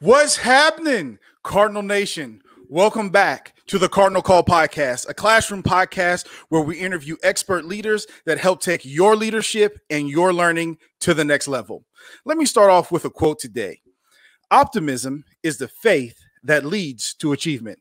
What's happening, Cardinal Nation? Welcome back to the Cardinal Call Podcast, a classroom podcast where we interview expert leaders that help take your leadership and your learning to the next level. Let me start off with a quote today Optimism is the faith that leads to achievement.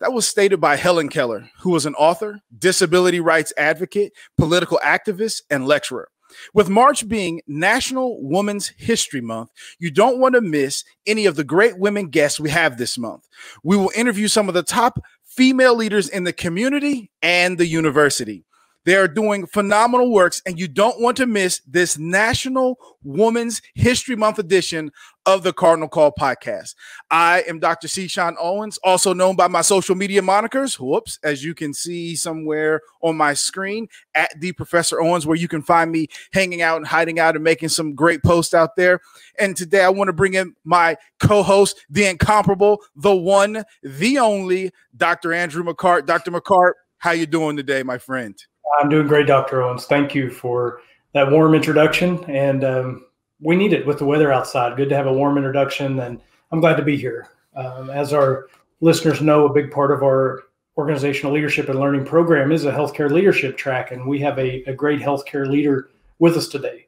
That was stated by Helen Keller, who was an author, disability rights advocate, political activist, and lecturer. With March being National Women's History Month, you don't want to miss any of the great women guests we have this month. We will interview some of the top female leaders in the community and the university. They are doing phenomenal works, and you don't want to miss this National Women's History Month edition of the Cardinal Call podcast. I am Dr. C. Sean Owens, also known by my social media monikers. Whoops, as you can see somewhere on my screen at the Professor Owens, where you can find me hanging out and hiding out and making some great posts out there. And today I want to bring in my co-host, the incomparable, the one, the only, Dr. Andrew McCart. Dr. McCart, how you doing today, my friend? I'm doing great, Dr. Owens. Thank you for that warm introduction. And um, we need it with the weather outside. Good to have a warm introduction. And I'm glad to be here. Um, as our listeners know, a big part of our organizational leadership and learning program is a healthcare leadership track. And we have a, a great healthcare leader with us today.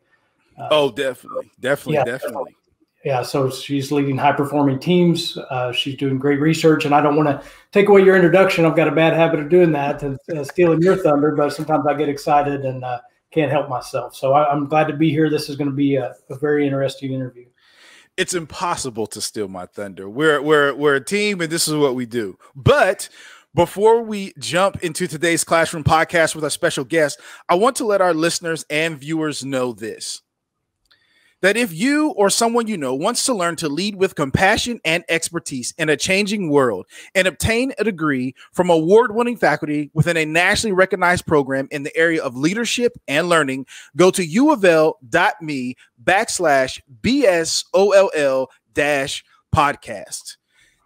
Uh, oh, definitely. Definitely. Yeah, definitely yeah, so she's leading high performing teams. Uh, she's doing great research, and I don't want to take away your introduction. I've got a bad habit of doing that and uh, stealing your thunder, but sometimes I get excited and uh, can't help myself. So I, am glad to be here. This is going to be a, a, very interesting interview. It's impossible to steal my thunder. We're we're we're a team, and this is what we do. But before we jump into today's classroom podcast with our special guest, I want to let our listeners and viewers know this that if you or someone you know wants to learn to lead with compassion and expertise in a changing world and obtain a degree from award winning faculty within a nationally recognized program in the area of leadership and learning, go to ufl.me backslash BSOLL dash podcast.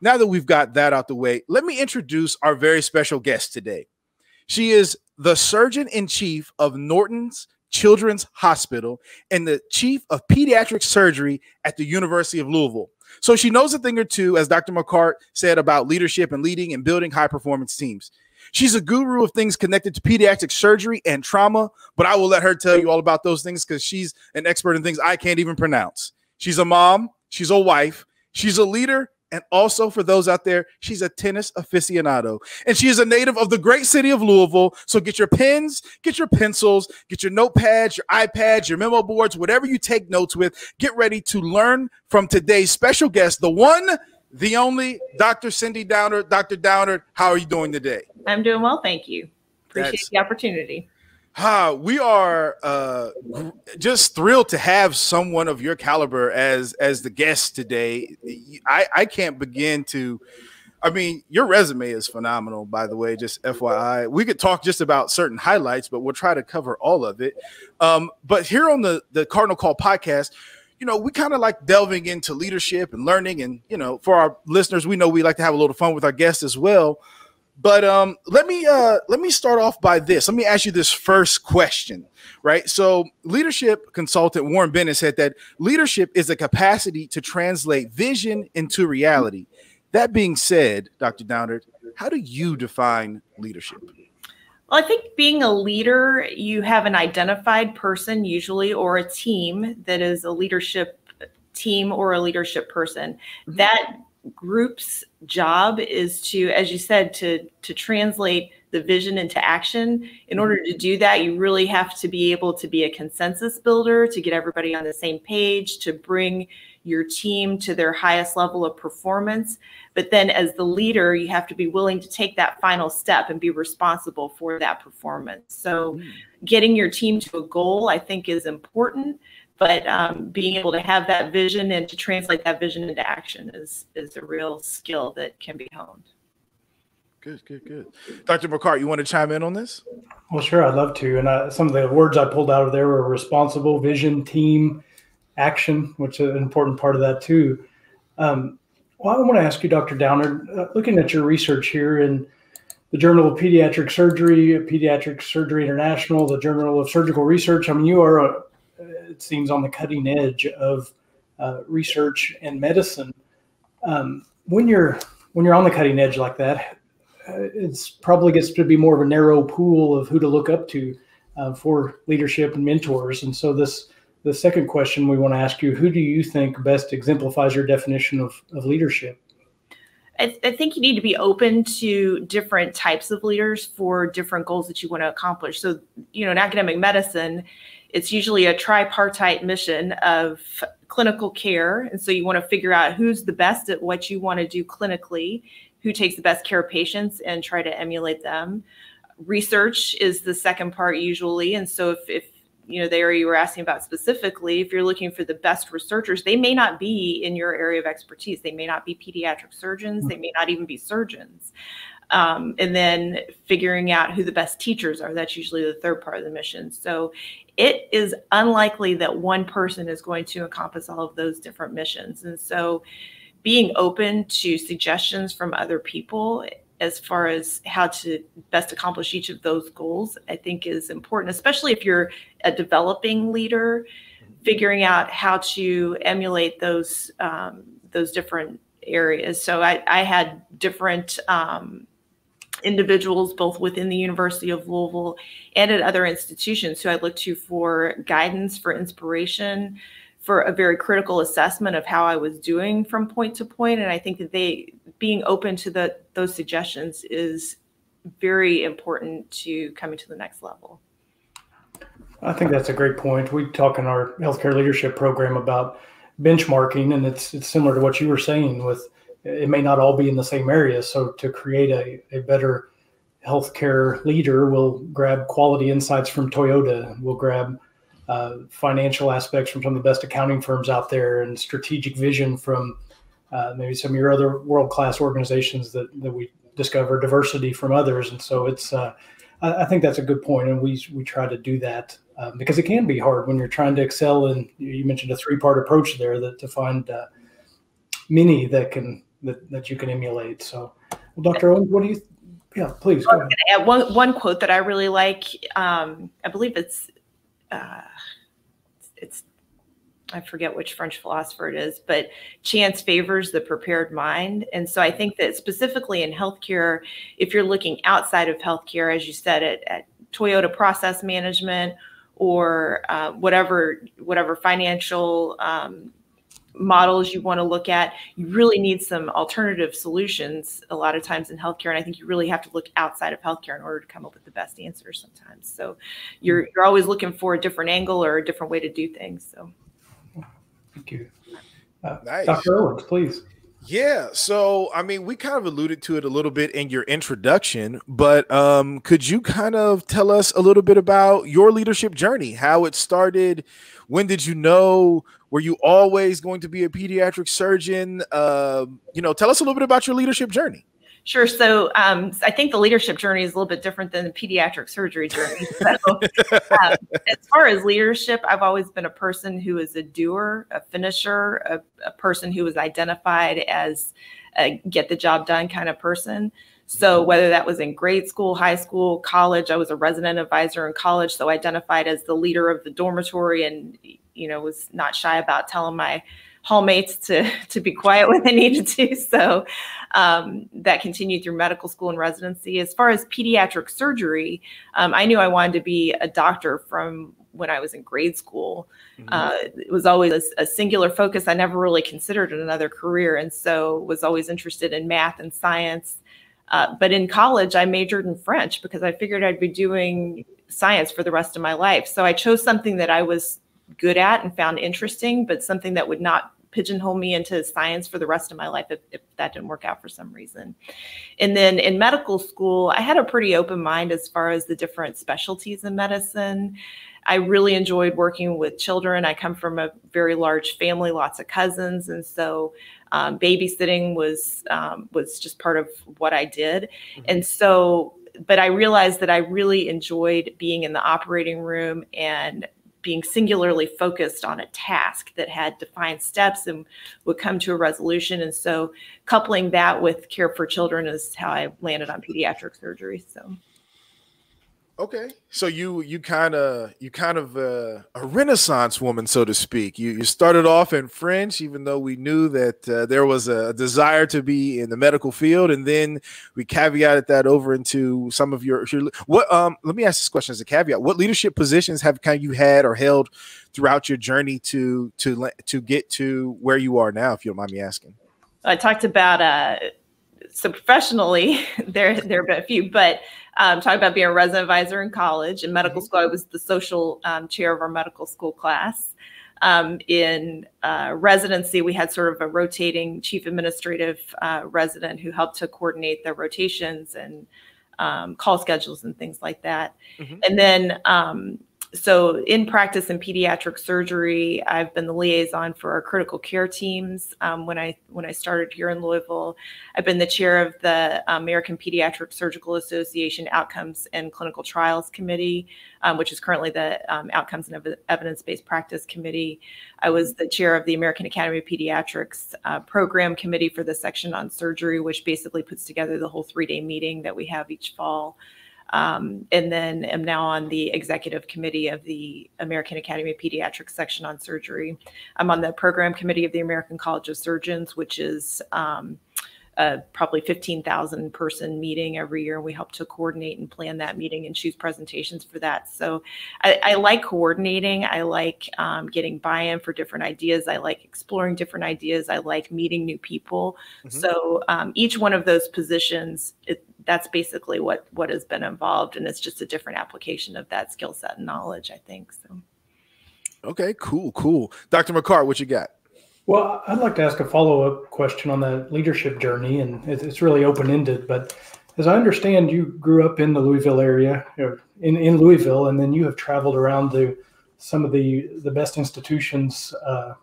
Now that we've got that out the way, let me introduce our very special guest today. She is the surgeon in chief of Norton's Children's Hospital and the chief of pediatric surgery at the University of Louisville. So she knows a thing or two, as Dr. McCart said, about leadership and leading and building high performance teams. She's a guru of things connected to pediatric surgery and trauma, but I will let her tell you all about those things because she's an expert in things I can't even pronounce. She's a mom, she's a wife, she's a leader, and also for those out there, she's a tennis aficionado. And she is a native of the great city of Louisville. So get your pens, get your pencils, get your notepads, your iPads, your memo boards, whatever you take notes with. Get ready to learn from today's special guest, the one, the only Dr. Cindy Downard. Dr. Downard, how are you doing today? I'm doing well, thank you. Appreciate That's, the opportunity. Ha, we are uh, just thrilled to have someone of your caliber as as the guest today. I I can't begin to. I mean, your resume is phenomenal, by the way. Just FYI, we could talk just about certain highlights, but we'll try to cover all of it. Um, but here on the the Cardinal Call podcast, you know, we kind of like delving into leadership and learning, and you know, for our listeners, we know we like to have a little fun with our guests as well. But um, let me uh, let me start off by this. Let me ask you this first question, right? So, leadership consultant Warren Bennis said that leadership is a capacity to translate vision into reality. That being said, Dr. Downard, how do you define leadership? Well, I think being a leader, you have an identified person, usually, or a team that is a leadership team or a leadership person. Mm-hmm. That group's job is to as you said to to translate the vision into action. In order to do that you really have to be able to be a consensus builder to get everybody on the same page to bring your team to their highest level of performance. But then as the leader you have to be willing to take that final step and be responsible for that performance. So mm. getting your team to a goal i think is important but um, being able to have that vision and to translate that vision into action is is a real skill that can be honed. Good, good, good. Dr. McCart, you want to chime in on this? Well, sure, I'd love to. And I, some of the words I pulled out of there were responsible, vision, team, action, which is an important part of that too. Um, well, I want to ask you, Dr. Downard, uh, looking at your research here in the Journal of Pediatric Surgery, Pediatric Surgery International, the Journal of Surgical Research. I mean, you are a, seems on the cutting edge of uh, research and medicine. um, when you're when you're on the cutting edge like that, uh, it's probably gets to be more of a narrow pool of who to look up to uh, for leadership and mentors. And so this the second question we want to ask you: Who do you think best exemplifies your definition of, of leadership? I, I, think you need to be open to different types of leaders for different goals that you want to accomplish. So, you know, in academic medicine, it's usually a tripartite mission of clinical care. And so you want to figure out who's the best at what you want to do clinically, who takes the best care of patients and try to emulate them. Research is the second part usually. And so if, if you know the area you were asking about specifically if you're looking for the best researchers they may not be in your area of expertise they may not be pediatric surgeons they mm-hmm. may not even be surgeons um, and then figuring out who the best teachers are. That's usually the third part of the mission. So it is unlikely that one person is going to encompass all of those different missions. And so being open to suggestions from other people as far as how to best accomplish each of those goals, I think is important, especially if you're a developing leader, figuring out how to emulate those um, those different areas. So I, I had different um, individuals both within the University of Louisville and at other institutions who I look to for guidance, for inspiration, for a very critical assessment of how I was doing from point to point. And I think that they being open to the those suggestions is very important to coming to the next level. I think that's a great point. We talk in our healthcare leadership program about benchmarking, and it's it's similar to what you were saying. With it may not all be in the same area, so to create a, a better healthcare leader, we'll grab quality insights from Toyota. We'll grab uh, financial aspects from some of the best accounting firms out there and strategic vision from uh, maybe some of your other world class organizations that, that we discover diversity from others. And so it's, uh, I, I, think that's a good point, and we we try to do that um, because it can be hard when you're trying to excel. And you mentioned a three part approach there that to find uh, many that can that, that you can emulate. So, well, Dr. Owens, what do you? Yeah, please. Go ahead. One one quote that I really like. Um, I believe it's uh, it's I forget which French philosopher it is, but chance favors the prepared mind. And so I think that specifically in healthcare, if you're looking outside of healthcare, as you said, at, at Toyota Process Management or uh, whatever whatever financial um, models you want to look at, you really need some alternative solutions a lot of times in healthcare. And I think you really have to look outside of healthcare in order to come up with the best answers sometimes. So you're you're always looking for a different angle or a different way to do things. So thank you. Uh, nice. Dr. Owens, please. Yeah, so I mean, we kind of alluded to it a little bit in your introduction, but um, could you kind of tell us a little bit about your leadership journey, how it started? When did you know were you always going to be a pediatric surgeon? Uh, you know, tell us a little bit about your leadership journey. Sure. So um, I think the leadership journey is a little bit different than the pediatric surgery journey. So, um, as far as leadership, I've always been a person who is a doer, a finisher, a, a person who was identified as a get the job done kind of person. So whether that was in grade school, high school, college, I was a resident advisor in college, so identified as the leader of the dormitory and you know, was not shy about telling my hallmates to to be quiet when they needed to. So um, that continued through medical school and residency. As far as pediatric surgery, um, I knew I wanted to be a doctor from when I was in grade school. Mm-hmm. Uh, it was always a, a, singular focus. I never really considered another career, and so was always interested in math and science. Uh, but in college, I majored in French because I figured I'd be doing science for the rest of my life. So I chose something that I was good at and found interesting, but something that would not pigeonhole me into science for the rest of my life if, if, that didn't work out for some reason. And then in medical school, I had a pretty open mind as far as the different specialties in medicine. I really enjoyed working with children. I come from a very large family, lots of cousins, and so um, babysitting was um, was just part of what I did. Mm-hmm. And so, but I realized that I really enjoyed being in the operating room and being singularly focused on a task that had defined steps and would come to a resolution. And so coupling that with care for children is how I landed on pediatric surgery. So Okay, so you you kind of you kind of uh, a Renaissance woman, so to speak. You you started off in French, even though we knew that uh, there was a desire to be in the medical field, and then we caveated that over into some of your, your what. Um, let me ask this question as a caveat: What leadership positions have kind of you had or held throughout your journey to to to get to where you are now? If you don't mind me asking. I talked about uh, so professionally, there there have been a few, but um, talking about being a resident advisor in college. In medical mm-hmm. school, I was the social um, chair of our medical school class. Um, in uh, residency, we had sort of a rotating chief administrative uh, resident who helped to coordinate the rotations and um, call schedules and things like that. Mm-hmm. And then um, so in practice in pediatric surgery, I've been the liaison for our critical care teams. Um, when I when I started here in Louisville, I've been the chair of the American Pediatric Surgical Association Outcomes and Clinical Trials Committee, um, which is currently the um, Outcomes and Ev- Evidence Based Practice Committee. I was the chair of the American Academy of Pediatrics uh, Program Committee for the section on surgery, which basically puts together the whole three day meeting that we have each fall. Um, and then am now on the executive committee of the American Academy of Pediatrics section on surgery. I'm on the program committee of the American College of Surgeons, which is um, a probably 15,000 person meeting every year. And we help to coordinate and plan that meeting and choose presentations for that. So I, I like coordinating. I like um, getting buy in for different ideas. I like exploring different ideas. I like meeting new people. Mm-hmm. So um, each one of those positions, it, that's basically what what has been involved and it's just a different application of that skill set and knowledge i think so. Okay cool cool. Dr mccart what you got? Well i'd like to ask a follow-up question on the leadership journey and it's really open-ended but as i understand you grew up in the louisville area in, in louisville and then you have traveled around to some of the the best institutions uh,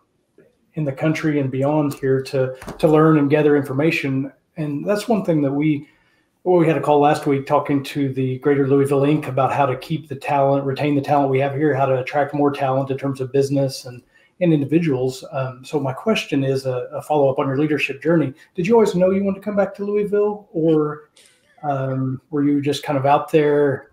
in the country and beyond here to to learn and gather information. And that's one thing that we well, we had a call last week talking to the Greater Louisville Inc. about how to keep the talent, retain the talent we have here, how to attract more talent in terms of business and, and individuals. Um, so my question is a, a follow up on your leadership journey. Did you always know you wanted to come back to Louisville, or um, were you just kind of out there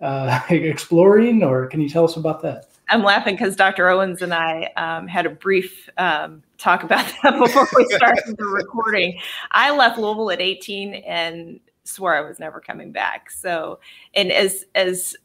uh, exploring, or can you tell us about that? I'm laughing because Dr. Owens and I um, had a brief um, talk about that before we started the recording. I left Louisville at 18 and swore I was never coming back. So, and as as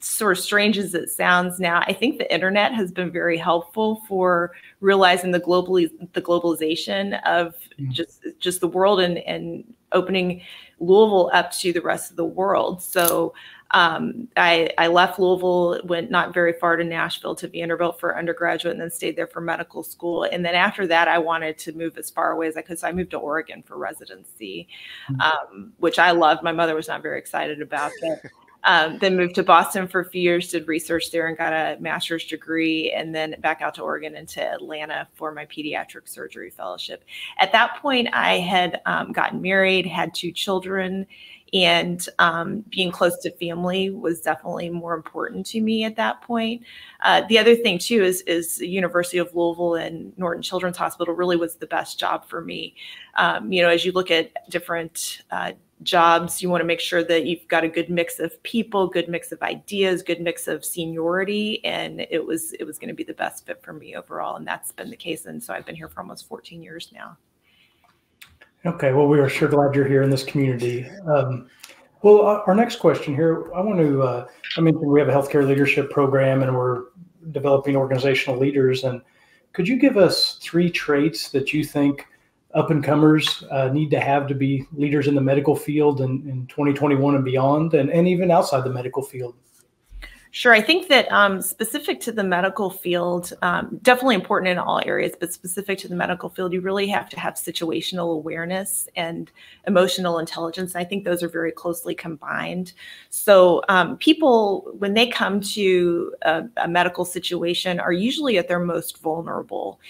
sort of strange as it sounds now, I think the internet has been very helpful for realizing the globally the globalization of mm-hmm. just just the world and and opening Louisville up to the rest of the world. So um, I, I left Louisville, went not very far to Nashville to Vanderbilt for undergraduate, and then stayed there for medical school. And then after that, I wanted to move as far away as I could. So I moved to Oregon for residency, mm-hmm. um, which I loved. My mother was not very excited about, but um, then moved to Boston for a few years, did research there, and got a master's degree, and then back out to Oregon and to Atlanta for my pediatric surgery fellowship. At that point, I had um, gotten married, had two children and um, being close to family was definitely more important to me at that point. Uh, the other thing too is is the University of Louisville and Norton Children's Hospital really was the best job for me. Um, you know, as you look at different uh, jobs, you want to make sure that you've got a good mix of people, good mix of ideas, good mix of seniority, and it was it was going to be the best fit for me overall, and that's been the case. And so I've been here for almost 14 years now. Okay, well, we are sure glad you're here in this community. Um, well, our next question here, I want to, uh, I mentioned we have a healthcare leadership program and we're developing organizational leaders. And could you give us three traits that you think up and comers uh, need to have to be leaders in the medical field in, in 2021 and beyond, and, and even outside the medical field? Sure. I think that um, specific to the medical field, um, definitely important in all areas, but specific to the medical field, you really have to have situational awareness and emotional intelligence. I think those are very closely combined. So, um, people, when they come to a, a medical situation, are usually at their most vulnerable.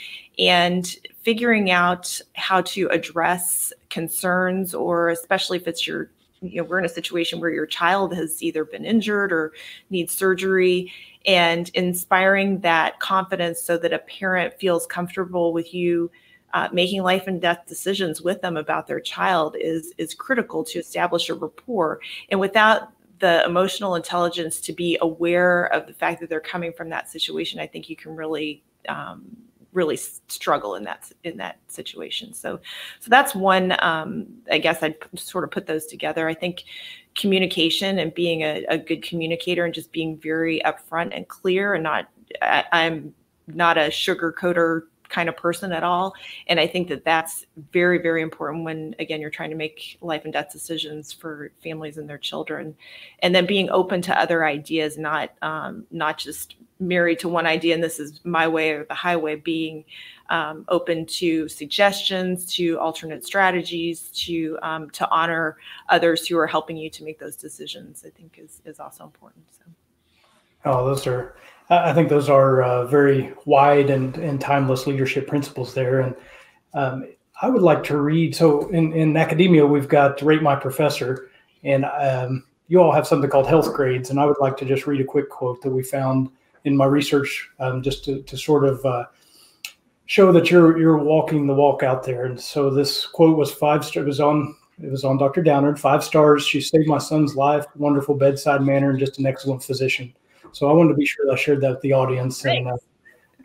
And figuring out how to address concerns, or especially if it's your you know we're in a situation where your child has either been injured or needs surgery and inspiring that confidence so that a parent feels comfortable with you uh, making life and death decisions with them about their child is is critical to establish a rapport. And without the emotional intelligence to be aware of the fact that they're coming from that situation, I think you can really um, really struggle in that in that situation. So, so that's one. Um, I guess I'd sort of put those together. I think communication and being a, a good communicator and just being very upfront and clear and not. I, I'm not a sugarcoater kind of person at all. And I think that that's very, very important when, again, you're trying to make life and death decisions for families and their children. And then being open to other ideas, not um, not just married to one idea and this is my way or the highway. Being um, open to suggestions, to alternate strategies, to um, to honor others who are helping you to make those decisions. I think is is also important. So. Oh, those are I think those are uh, very wide and, and timeless leadership principles there. And um, I would like to read. So in, in academia, we've got Rate My Professor, and um, you all have something called health grades. And I would like to just read a quick quote that we found in my research, um, just to, to sort of uh, show that you're you're walking the walk out there. And so this quote was five. It was on it was on Dr. Downard. Five stars. She saved my son's life. Wonderful bedside manner and just an excellent physician. So I wanted to be sure that I shared that with the audience. And uh,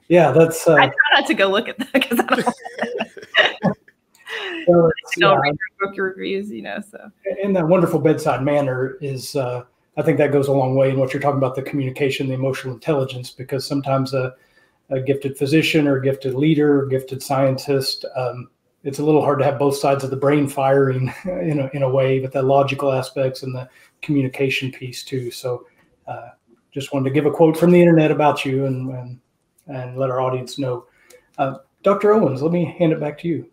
yeah, that's. Uh, I try not to go look at that because I don't. well, don't read your book reviews, you know. So. And that wonderful bedside manner is, uh, I think that goes a long way in what you're talking about the communication, the emotional intelligence, because sometimes a, a gifted physician or gifted leader or gifted scientist. Um, it's a little hard to have both sides of the brain firing in a, in a way, but the logical aspects and the communication piece too. So uh, just wanted to give a quote from the internet about you and and, and let our audience know. Uh, Dr. Owens, let me hand it back to you.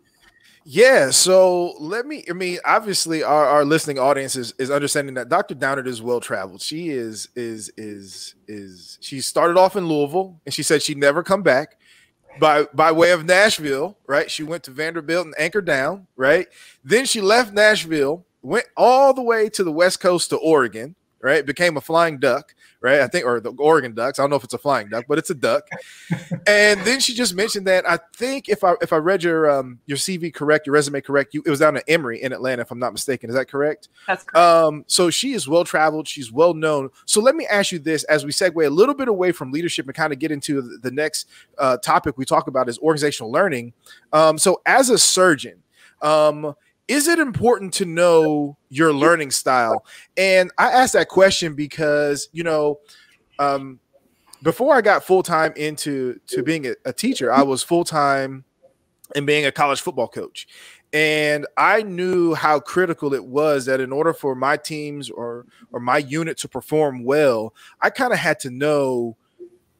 Yeah, so let me. I mean, obviously, our, our listening audience is, is understanding that Dr. Downard is well traveled. She is is is is she started off in Louisville, and she said she'd never come back by by way of Nashville. Right, she went to Vanderbilt and anchored down. Right, then she left Nashville, went all the way to the West Coast to Oregon. Right, became a flying duck right? I think, or the Oregon Ducks. I don't know if it's a flying duck, but it's a duck. and then she just mentioned that I think if I if I read your um your CV correct, your resume correct, you it was down at Emory in Atlanta, if I'm not mistaken. Is that correct? That's correct. Um, so she is well traveled. She's well known. So let me ask you this as we segue a little bit away from leadership and kind of get into the, the next uh, topic we talk about is organizational learning. Um, so as a surgeon, um, is it important to know your learning style? And I asked that question because, you know, um, before I got full time into to being a, a teacher, I was full time in being a college football coach. And I knew how critical it was that in order for my teams or or my unit to perform well, I kind of had to know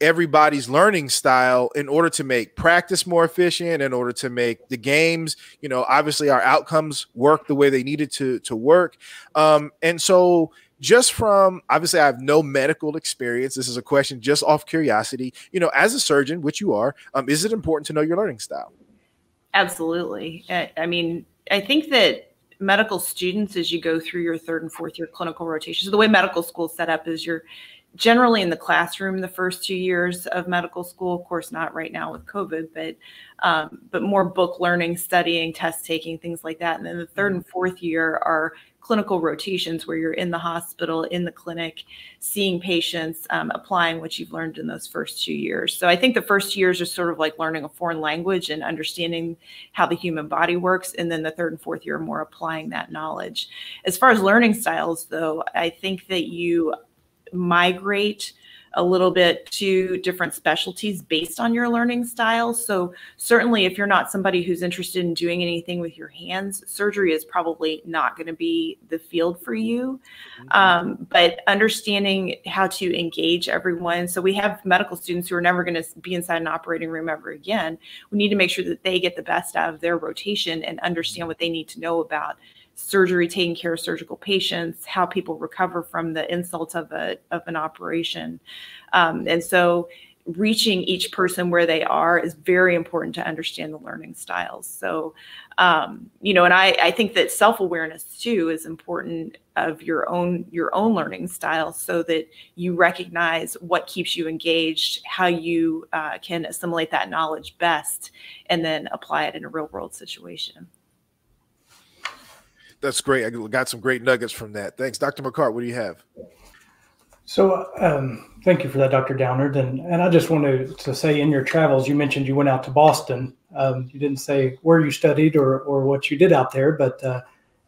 everybody's learning style in order to make practice more efficient in order to make the games you know obviously our outcomes work the way they needed to to work. Um and so just from obviously i have no medical experience. This is a question just off curiosity. You know as a surgeon which you are um is it important to know your learning style? Absolutely. I mean i think that medical students as you go through your third and fourth year clinical rotation so the way medical school set up is you're generally in the classroom the first two years of medical school of course not right now with covid but um, but more book learning studying test taking things like that. And then the third and mm-hmm. fourth year are clinical rotations where you're in the hospital in the clinic seeing patients um, applying what you've learned in those first two years. So i think the first years are sort of like learning a foreign language and understanding how the human body works and then the third and fourth year more applying that knowledge. As far as learning styles though i think that you migrate a little bit to different specialties based on your learning style. So, certainly, if you're not somebody who's interested in doing anything with your hands, surgery is probably not going to be the field for you. Mm-hmm. Um, but understanding how to engage everyone. So, we have medical students who are never going to be inside an operating room ever again. We need to make sure that they get the best out of their rotation and understand what they need to know about surgery, taking care of surgical patients, how people recover from the insults of a of an operation, um, and so reaching each person where they are is very important to understand the learning styles. So, um, you know, and I, I think that self-awareness too is important of your own your own learning style, so that you recognize what keeps you engaged, how you uh, can assimilate that knowledge best, and then apply it in a real world situation. That's great. I got some great nuggets from that. Thanks, Dr. McCart. What do you have? So, um, thank you for that, Dr. Downard. And, and I just wanted to say in your travels, you mentioned you went out to Boston. Um, you didn't say where you studied or, or what you did out there, but uh,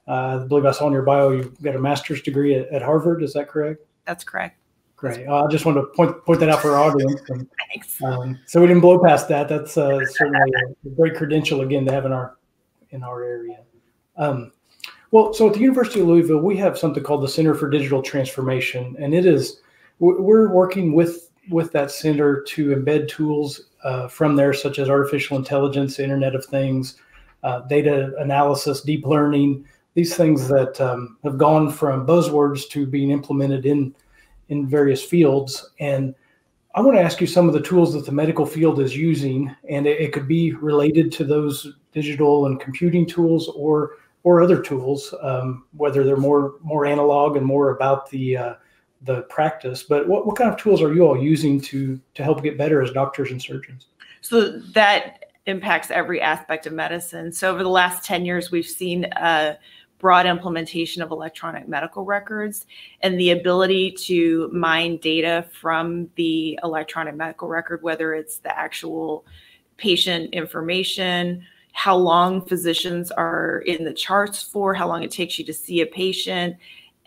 uh, I believe I saw in your bio you got a master's degree at, at Harvard. Is that correct? That's correct. Great. Uh, I just wanted to point point that out for our audience. And, Thanks. um, so we didn't blow past that. That's uh, certainly a great credential again to have in our in our area. Um, well, so at the University of Louisville, we have something called the Center for Digital Transformation, and it is we're working with with that center to embed tools uh, from there, such as artificial intelligence, Internet of Things, uh, data analysis, deep learning, these things that um, have gone from buzzwords to being implemented in in various fields. And I want to ask you some of the tools that the medical field is using, and it, it could be related to those digital and computing tools or or other tools, um, whether they're more more analog and more about the uh, the practice. But what, what kind of tools are you all using to to help get better as doctors and surgeons? So that impacts every aspect of medicine. So over the last 10 years, we've seen a broad implementation of electronic medical records and the ability to mine data from the electronic medical record, whether it's the actual patient information, how long physicians are in the charts for, how long it takes you to see a patient,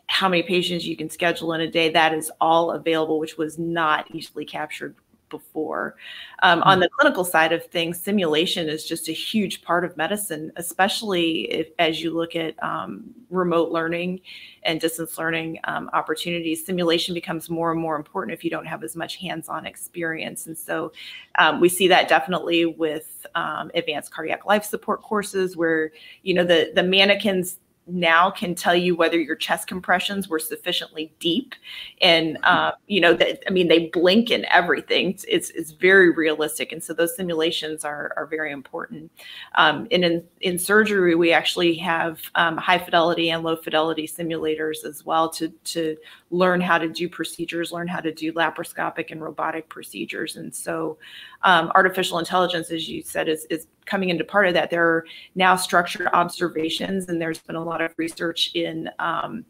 how many patients you can schedule in a day. That is all available, which was not easily captured before. Um, mm-hmm. On the clinical side of things, simulation is just a huge part of medicine, especially if, as you look at um, remote learning and distance learning um, opportunities. Simulation becomes more and more important if you don't have as much hands on experience. And so um, we see that definitely with um, advanced cardiac life support courses where, you know, the, the mannequins now can tell you whether your chest compressions were sufficiently deep. And uh, you know that i mean they blink and everything. It's, it's very realistic. And so those simulations are, are very important. Um, and in, in surgery we actually have um, high fidelity and low fidelity simulators as well to, to learn how to do procedures learn how to do laparoscopic and robotic procedures and so um, artificial intelligence as you said is, is coming into part of that. There are now structured observations, and there's been a lot of research in um,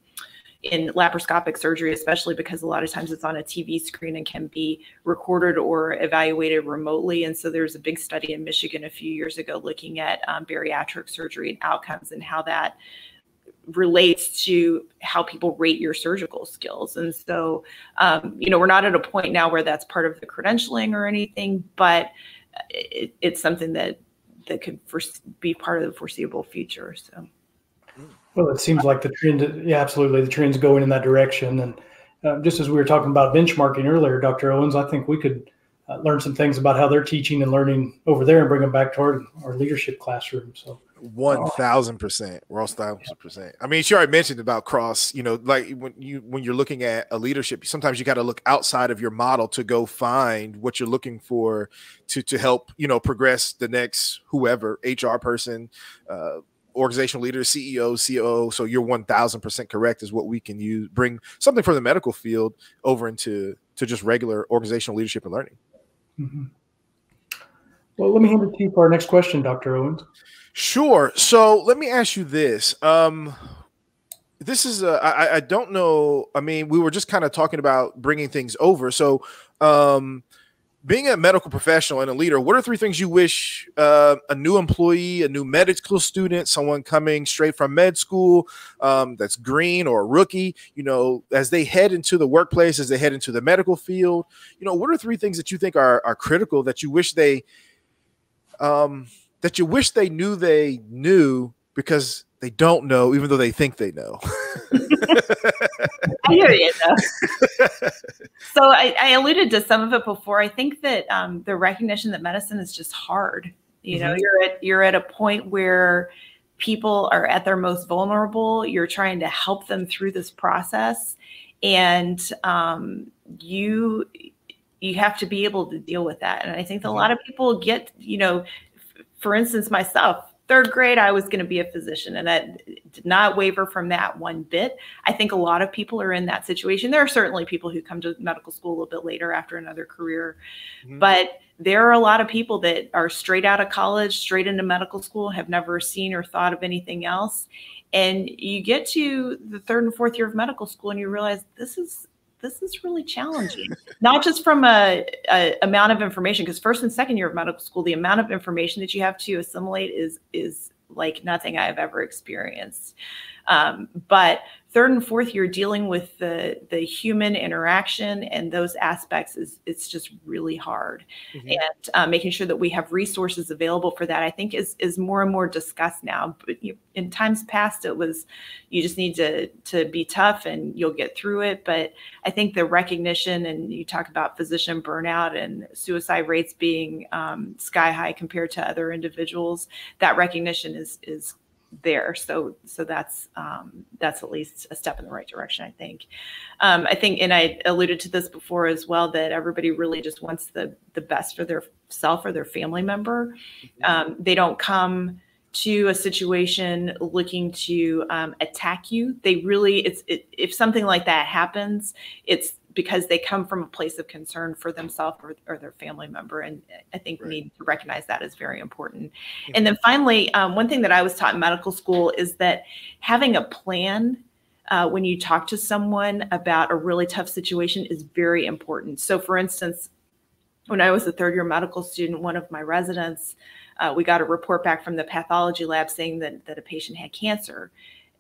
in laparoscopic surgery, especially because a lot of times it's on a TV screen and can be recorded or evaluated remotely. And so there's a big study in Michigan a few years ago looking at um, bariatric surgery and outcomes and how that relates to how people rate your surgical skills. And so, um, you know, we're not at a point now where that's part of the credentialing or anything, but it, it's something that that could be part of the foreseeable future. So. Well, it seems like the trend, yeah, absolutely. The trend's going in that direction. And uh, just as we were talking about benchmarking earlier, Dr. Owens, I think we could uh, learn some things about how they're teaching and learning over there and bring them back to our, our leadership classroom. So, one thousand percent, Ross thousand percent. I mean, she already mentioned about cross. You know, like when you when you're looking at a leadership, sometimes you got to look outside of your model to go find what you're looking for to to help you know progress the next whoever HR person, uh, organizational leader, CEO, COO. So you're one thousand percent correct. Is what we can use bring something from the medical field over into to just regular organizational leadership and learning. Mm-hmm. Well, let me hand it to you for our next question, Dr. Owens. Sure. So let me ask you this. Um, this is a, I, I don't know. I mean, we were just kind of talking about bringing things over. So, um, being a medical professional and a leader, what are three things you wish uh, a new employee, a new medical student, someone coming straight from med school um, that's green or a rookie, you know, as they head into the workplace, as they head into the medical field, you know, what are three things that you think are, are critical that you wish they um, that you wish they knew they knew because they don't know, even though they think they know. I hear you though. so I, I, alluded to some of it before. I think that um, the recognition that medicine is just hard. You mm-hmm. know, you're at you're at a point where people are at their most vulnerable. You're trying to help them through this process, and um, you you have to be able to deal with that. And I think that a mm-hmm. lot of people get, you know, for instance, myself, third grade, I was going to be a physician, and that did not waver from that one bit. I think a lot of people are in that situation. There are certainly people who come to medical school a little bit later after another career, mm-hmm. but there are a lot of people that are straight out of college, straight into medical school, have never seen or thought of anything else. And you get to the third and fourth year of medical school, and you realize this is this is really challenging. Not just from a, a amount of information, because first and second year of medical school, the amount of information that you have to assimilate is is like nothing I've ever experienced. Um, but third and fourth year dealing with the the human interaction and those aspects is it's just really hard mm-hmm. and uh, making sure that we have resources available for that i think is is more and more discussed now but you, in times past it was you just need to to be tough and you'll get through it but i think the recognition and you talk about physician burnout and suicide rates being um, sky high compared to other individuals that recognition is is there. So so that's um, that's at least a step in the right direction, I think. Um, I think, and I alluded to this before as well, that everybody really just wants the the best for their self or their family member. Mm-hmm. Um, they don't come to a situation looking to um, attack you. They really, it's it, if something like that happens, it's because they come from a place of concern for themselves or, or, their family member. And I think right. we need to recognize that is very important. Yeah. And then finally, um, one thing that I was taught in medical school is that having a plan uh, when you talk to someone about a really tough situation is very important. So, for instance, when I was a third year medical student, one of my residents, uh, we got a report back from the pathology lab saying that, that a patient had cancer.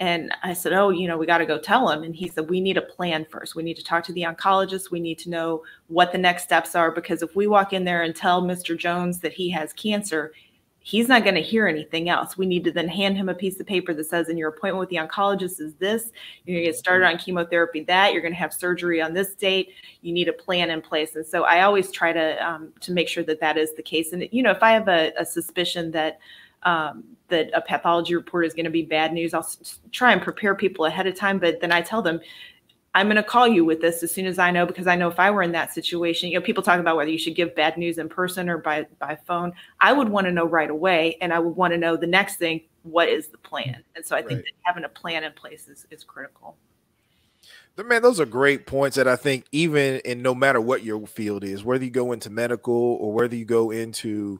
And I said, Oh, you know, we got to go tell him. And he said, We need a plan first. We need to talk to the oncologist. We need to know what the next steps are. Because if we walk in there and tell Mr. Jones that he has cancer, he's not going to hear anything else. We need to then hand him a piece of paper that says, in your appointment with the oncologist is this. You're going to get started on chemotherapy, that. You're going to have surgery on this date. You need a plan in place. And so I always try to um, to make sure that that is the case. And you know, if I have a, a suspicion that um, that a pathology report is going to be bad news. I'll try and prepare people ahead of time, but then I tell them, I'm going to call you with this as soon as I know because I know if I were in that situation, you know, people talk about whether you should give bad news in person or by by phone. I would want to know right away, and I would want to know the next thing. What is the plan? And so I think that having a plan in place is is critical. Man, those are great points that I think even in no matter what your field is, whether you go into medical or whether you go into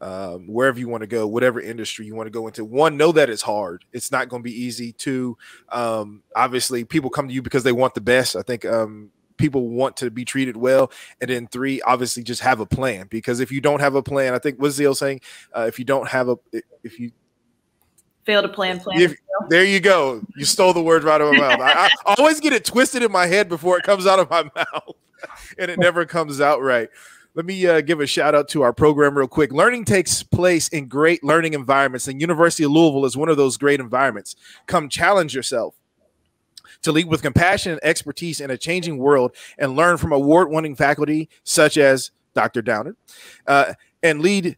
um, wherever you want to go, whatever industry you want to go into. One, know that it's hard. It's not going to be easy. Two, um, obviously, people come to you because they want the best. I think um, people want to be treated well. And then three, obviously, just have a plan because if you don't have a plan, I think what's Zio saying? Uh, if you don't have a, if you fail to plan, plan. If, there you go. You stole the words right out of my mouth. I, I always get it twisted in my head before it comes out of my mouth, and it never comes out right. Let me uh, give a shout out to our program real quick. Learning takes place in great learning environments, and University of Louisville is one of those great environments. Come challenge yourself to lead with compassion and expertise in a changing world and learn from award-winning faculty such as Dr. Downard, uh, and lead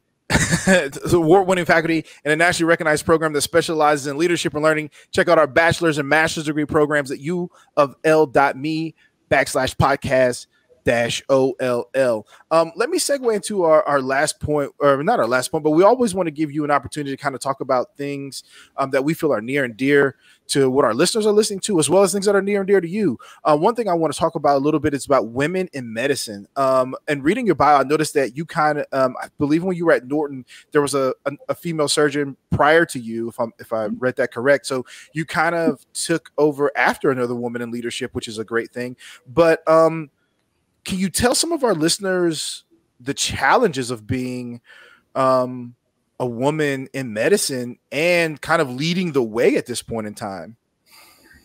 award-winning faculty in a nationally recognized program that specializes in leadership and learning. Check out our bachelor's and master's degree programs at u of l.me backslash podcast dash OLL. Um, let me segue into our, our last point, or not our last point, but we always want to give you an opportunity to kind of talk about things um, that we feel are near and dear to what our listeners are listening to, as well as things that are near and dear to you. Uh, one thing I want to talk about a little bit is about women in medicine. Um, and reading your bio, I noticed that you kind of, um, I believe when you were at Norton, there was a, a, a female surgeon prior to you, if I'm if I mm-hmm. read that correct. So you kind of took over after another woman in leadership, which is a great thing. But um, can you tell some of our listeners the challenges of being um, a woman in medicine and kind of leading the way at this point in time?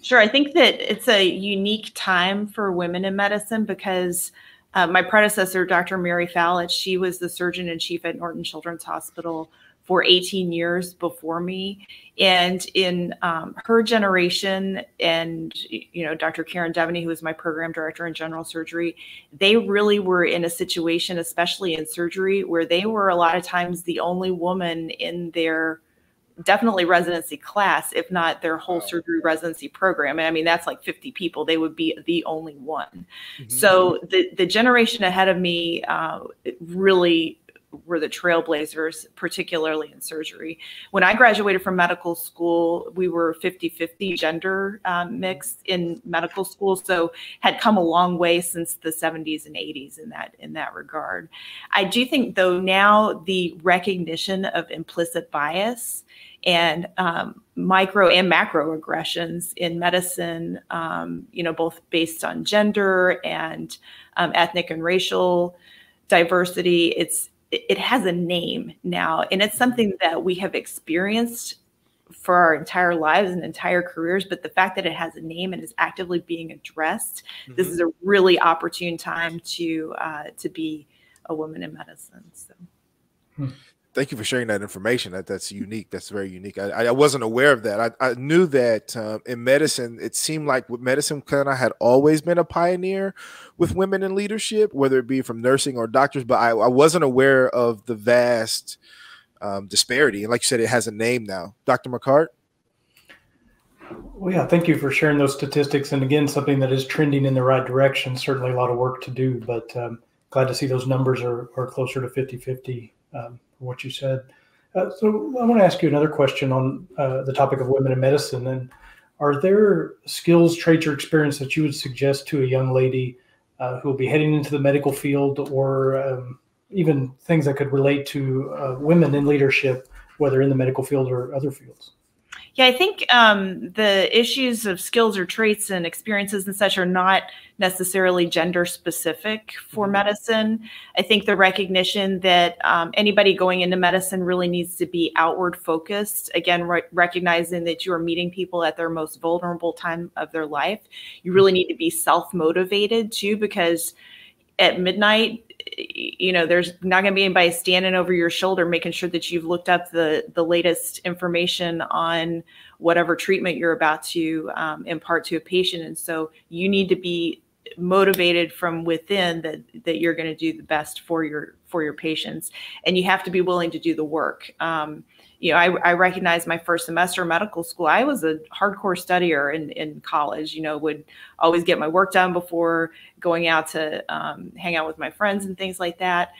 Sure. I think that it's a unique time for women in medicine because uh, my predecessor, Dr. Mary Fallat, she was the surgeon in chief at Norton Children's Hospital for 18 years before me. And in um, her generation, and you know, Dr. Karen Deveney, who was my program director in general surgery, they really were in a situation, especially in surgery, where they were a lot of times the only woman in their definitely residency class, if not their whole surgery residency program. And I mean, that's like 50 people. They would be the only one. Mm-hmm. So the the generation ahead of me uh, really were the trailblazers, particularly in surgery. When I graduated from medical school, we were 50 50 gender um, mix in medical school. So had come a long way since the 70s and 80s in that in that regard. I do think though now the recognition of implicit bias and um, micro and macro aggressions in medicine, um, you know, both based on gender and um, ethnic and racial diversity. It's it has a name now, and it's something that we have experienced for our entire lives and entire careers. But the fact that it has a name and is actively being addressed, mm-hmm. this is a really opportune time to uh, to be a woman in medicine. So. Thank you for sharing that information. That that's unique. That's very unique. I, I wasn't aware of that. I, I knew that um, in medicine, it seemed like medicine kind of had always been a pioneer with women in leadership, whether it be from nursing or doctors. But I, I wasn't aware of the vast um, disparity. And like you said, it has a name now. Dr. McCart. Well, yeah, thank you for sharing those statistics. And again, something that is trending in the right direction. Certainly a lot of work to do, but um, glad to see those numbers are, are closer to 50 50. Um, what you said. Uh, so I want to ask you another question on uh, the topic of women in medicine. And are there skills, traits, or experience that you would suggest to a young lady uh, who will be heading into the medical field, or um, even things that could relate to uh, women in leadership, whether in the medical field or other fields? Yeah, I think um, the issues of skills or traits and experiences and such are not necessarily gender specific for mm-hmm. medicine. I think the recognition that um, anybody going into medicine really needs to be outward focused. Again, re- recognizing that you are meeting people at their most vulnerable time of their life. You really need to be self motivated too, because at midnight you know there's not going to be anybody standing over your shoulder making sure that you've looked up the the latest information on whatever treatment you're about to um, impart to a patient. And so you need to be motivated from within that that you're going to do the best for your for your patients. And you have to be willing to do the work. Um, you know, I, I recognize my first semester of medical school. I was a hardcore studier in, in college, you know, would always get my work done before going out to um, hang out with my friends and things like that.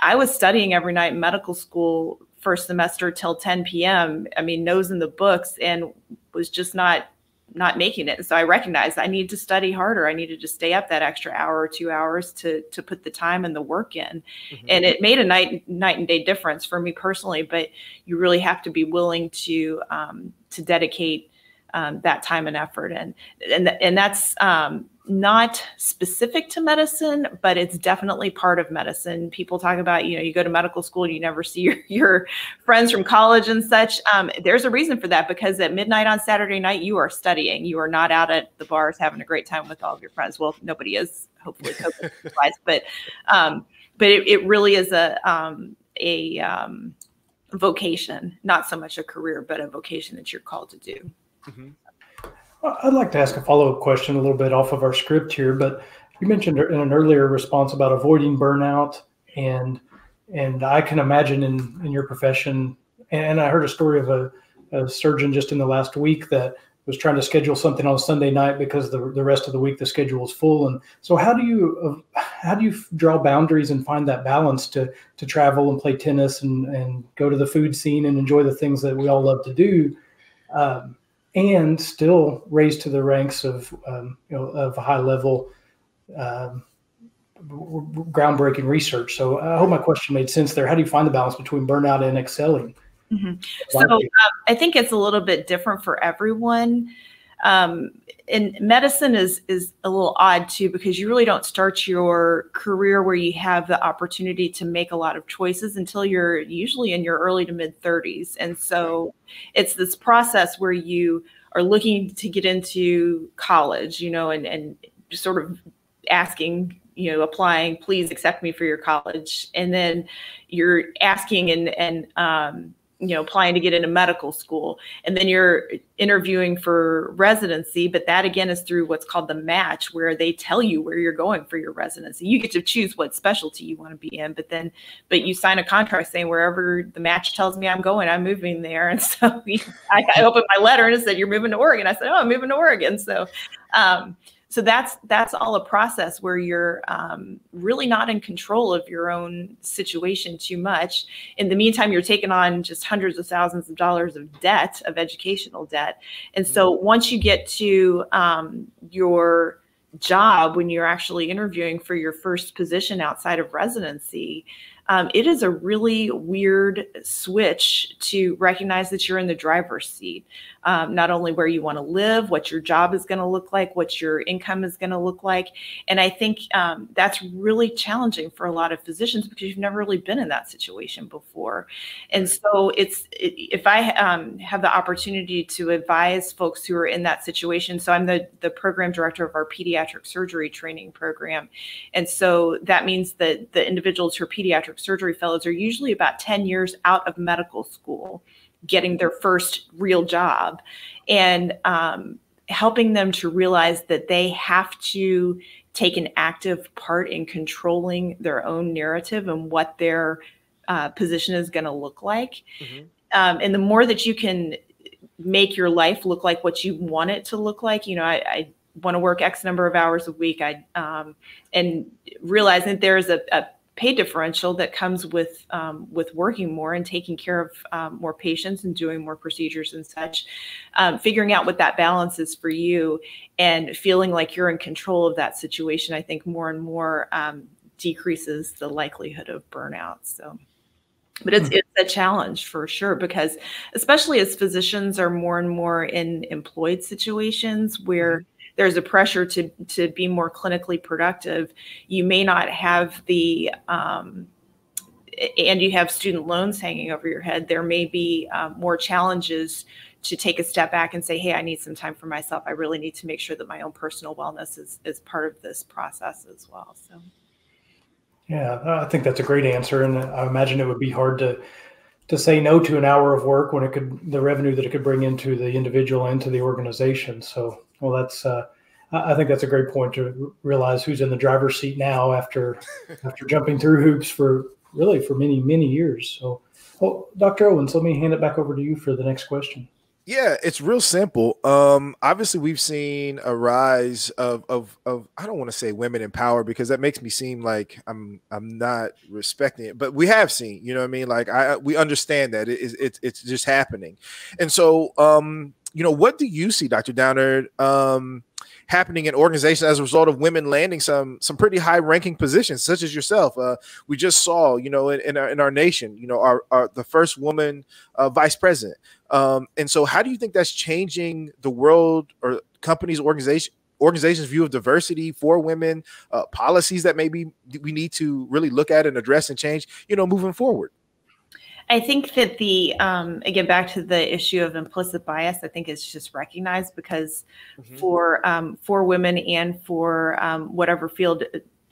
I was studying every night in medical school first semester till 10 p.m. I mean, nose in the books and was just not not making it. And so I recognized I needed to study harder. I needed to stay up that extra hour or two hours to to put the time and the work in. Mm-hmm. And it made a night night and day difference for me personally. But you really have to be willing to um, to dedicate um, that time and effort. And and and that's um, not specific to medicine, but it's definitely part of medicine. People talk about, you know, you go to medical school and you never see your, your friends from college and such. Um, there's a reason for that because at midnight on Saturday night, you are studying. You are not out at the bars having a great time with all of your friends. Well, nobody is, hopefully, but um, but it, it, really is a um, a um, vocation, not so much a career, but a vocation that you're called to do. Mm-hmm. I'd like to ask a follow up question a little bit off of our script here, but you mentioned in an earlier response about avoiding burnout, and and I can imagine in in your profession, and I heard a story of a, a surgeon just in the last week that was trying to schedule something on Sunday night because the the rest of the week the schedule is full. And so, how do you how do you draw boundaries and find that balance to to travel and play tennis and and go to the food scene and enjoy the things that we all love to do? Um, and still raised to the ranks of um, you know of high level um, groundbreaking research. So I hope my question made sense there. How do you find the balance between burnout and excelling? Mm-hmm. So um, I think it's a little bit different for everyone. Um, and medicine is is a little odd too because you really don't start your career where you have the opportunity to make a lot of choices until you're usually in your early to mid 30s and so it's this process where you are looking to get into college you know and and sort of asking you know applying please accept me for your college. And then you're asking and and um, you know applying to get into medical school. And then you're interviewing for residency but that again is through what's called the match where they tell you where you're going for your residency. You get to choose what specialty you want to be in but then but you sign a contract saying wherever the match tells me i'm going i'm moving there. And so I, I opened my letter and it said you're moving to oregon. I said oh i'm moving to oregon. So um, so that's that's all a process where you're um, really not in control of your own situation too much in the meantime you're taking on just hundreds of thousands of dollars of debt of educational debt and so mm-hmm. once you get to um, your job when you're actually interviewing for your first position outside of residency um, it is a really weird switch to recognize that you're in the driver's seat. Um, not only where you want to live, what your job is going to look like, what your income is going to look like. And I think um, that's really challenging for a lot of physicians because you've never really been in that situation before. And so it's, it, if I um, have the opportunity to advise folks who are in that situation, so I'm the, the program director of our pediatric surgery training program. And so that means that the individuals who are pediatric surgery fellows are usually about 10 years out of medical school getting their first real job and um, helping them to realize that they have to take an active part in controlling their own narrative and what their uh, position is going to look like. Mm-hmm. Um, and the more that you can make your life look like what you want it to look like, you know, I, I want to work X number of hours a week. I um, and realizing that there's a, a pay differential that comes with um, with working more and taking care of um, more patients and doing more procedures and such. Um, figuring out what that balance is for you and feeling like you're in control of that situation i think more and more um, decreases the likelihood of burnout so. But it's, hmm. it's a challenge for sure because especially as physicians are more and more in employed situations where mm-hmm there's a pressure to to be more clinically productive, you may not have the um, and you have student loans hanging over your head. There may be um, more challenges to take a step back and say, "Hey, I need some time for myself. I really need to make sure that my own personal wellness is is part of this process as well." So. Yeah, I think that's a great answer, and I imagine it would be hard to to say no to an hour of work when it could the revenue that it could bring into the individual and to the organization. So well, that's uh, I think that's a great point to realize who's in the driver's seat now after after jumping through hoops for really for many many years. So, well, Dr. Owens, let me hand it back over to you for the next question. Yeah, it's real simple. Um, obviously, we've seen a rise of, of of I don't want to say women in power because that makes me seem like I'm I'm not respecting it, but we have seen, you know, what I mean, like I we understand that it is it's it's just happening, and so um, you know, what do you see, Dr. Downard, um, happening in organizations as a result of women landing some some pretty high ranking positions, such as yourself? Uh, we just saw, you know, in, in, our, in our nation, you know, our, our the first woman uh, vice president. Um, and so, how do you think that's changing the world or companies, organization, organizations' view of diversity for women, uh, policies that maybe we need to really look at and address and change, you know, moving forward? I think that the um, again back to the issue of implicit bias, I think it's just recognized because mm-hmm. for um, for women and for um, whatever field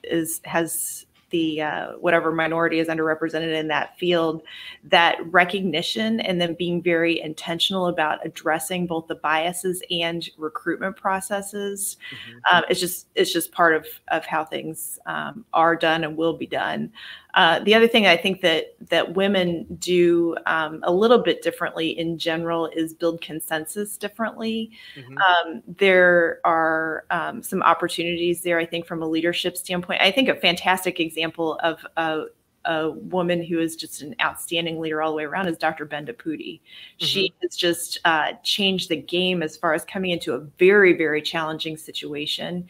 is has the uh, whatever minority is underrepresented in that field that recognition and then being very intentional about addressing both the biases and recruitment processes mm-hmm. um, it's just it's just part of of how things um, are done and will be done uh, the other thing I think that that women do um, a little bit differently in general is build consensus differently. Mm-hmm. Um, there are um, some opportunities there, I think, from a leadership standpoint. I think a fantastic example of a, a woman who is just an outstanding leader all the way around is Dr. Bendapudi. Mm-hmm. She has just uh, changed the game as far as coming into a very, very challenging situation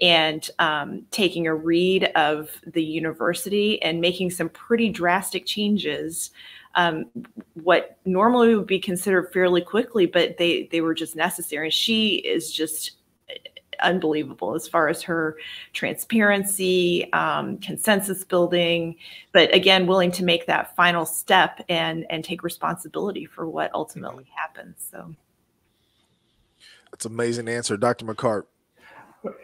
and um, taking a read of the university and making some pretty drastic changes. Um, what normally would be considered fairly quickly, but they they were just necessary. She is just unbelievable as far as her transparency, um, consensus building, but again, willing to make that final step and and take responsibility for what ultimately mm-hmm. happens. So that's amazing answer, Dr. McCart.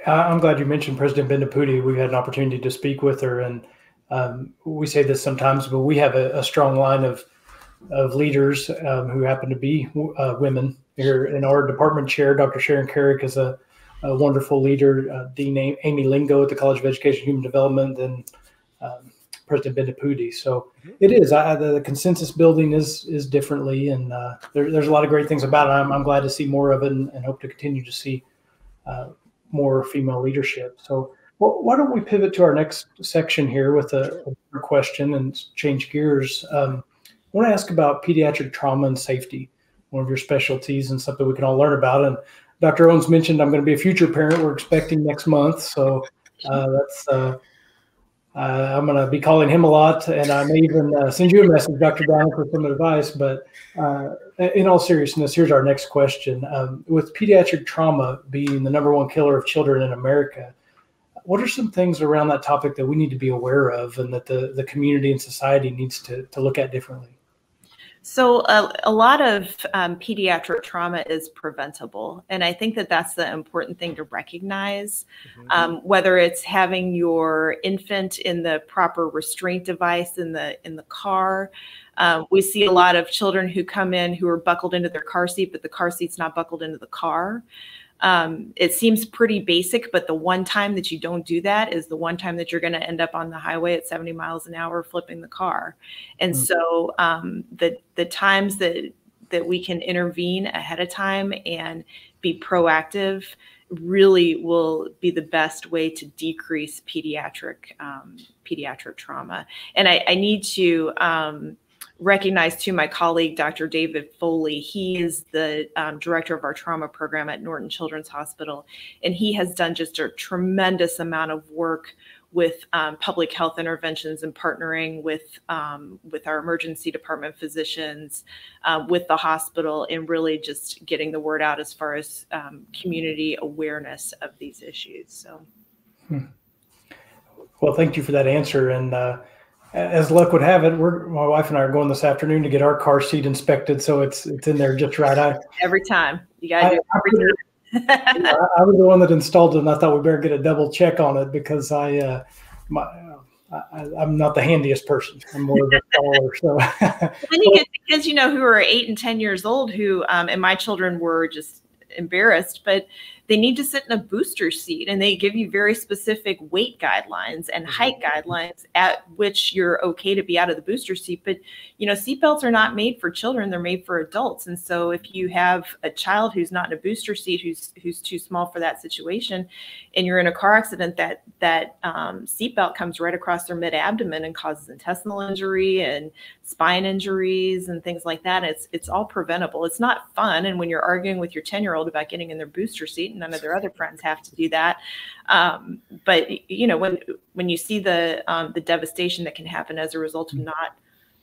I'm glad you mentioned President Bendapudi. We had an opportunity to speak with her, and um, we say this sometimes, but we have a, a strong line of of leaders um, who happen to be uh, women here. In our department chair, Dr. Sharon Kerrick is a, a wonderful leader. Uh, Dean Amy Lingo at the College of Education and Human Development, and um, President Bendapudi. So mm-hmm. it is. I, the, the, consensus building is is differently, and uh, there, there's a lot of great things about it. I'm, I'm glad to see more of it, and, and hope to continue to see uh, more female leadership. So well, why don't we pivot to our next section here with a, a question and change gears? Um, I want to ask about pediatric trauma and safety, one of your specialties and something we can all learn about. And Dr. Owens mentioned I'm going to be a future parent. We're expecting next month, so uh, that's uh, Uh, I'm going to be calling him a lot, and I may even uh, send you a message, Dr. Downard, for some advice. But uh, in all seriousness, here's our next question. Um, with pediatric trauma being the number one killer of children in America, what are some things around that topic that we need to be aware of and that the, the community and society needs to, to look at differently? So, a, a lot of um, pediatric trauma is preventable. And I think that that's the important thing to recognize. Mm-hmm. Um, whether it's having your infant in the proper restraint device in the, in the car, um, we see a lot of children who come in who are buckled into their car seat, but the car seat's not buckled into the car. Um, it seems pretty basic, but the one time that you don't do that is the one time that you're going to end up on the highway at 70 miles an hour flipping the car. And mm-hmm. so um, the the times that that we can intervene ahead of time and be proactive really will be the best way to decrease pediatric um, pediatric trauma. And I, I need to um, recognize to my colleague, Dr. David Foley. He is the um, director of our trauma program at Norton Children's Hospital, and he has done just a tremendous amount of work with um, public health interventions and partnering with um, with our emergency department physicians, uh, with the hospital, and really just getting the word out as far as um, community awareness of these issues. So, hmm. well, thank you for that answer, and. Uh, as luck would have it, we're my wife and I are going this afternoon to get our car seat inspected, so it's it's in there just right. I every time you got to do every time. I, was the one that installed it, and I thought we better get a double check on it because I, uh, my, I, am not the handiest person. I'm more of a follower. So then you get kids, you know, who are eight and ten years old, who, um, and my children were just embarrassed, but they need to sit in a booster seat and they give you very specific weight guidelines and mm-hmm. height guidelines at which you're okay to be out of the booster seat but you know seatbelts are not made for children they're made for adults. And so if you have a child who's not in a booster seat who's who's too small for that situation and you're in a car accident that that um, seatbelt comes right across their mid abdomen and causes intestinal injury and spine injuries and things like that. It's it's all preventable. It's not fun. And when you're arguing with your 10 year old about getting in their booster seat and none of their other friends have to do that. Um, but you know, when when you see the um, the devastation that can happen as a result of mm-hmm. not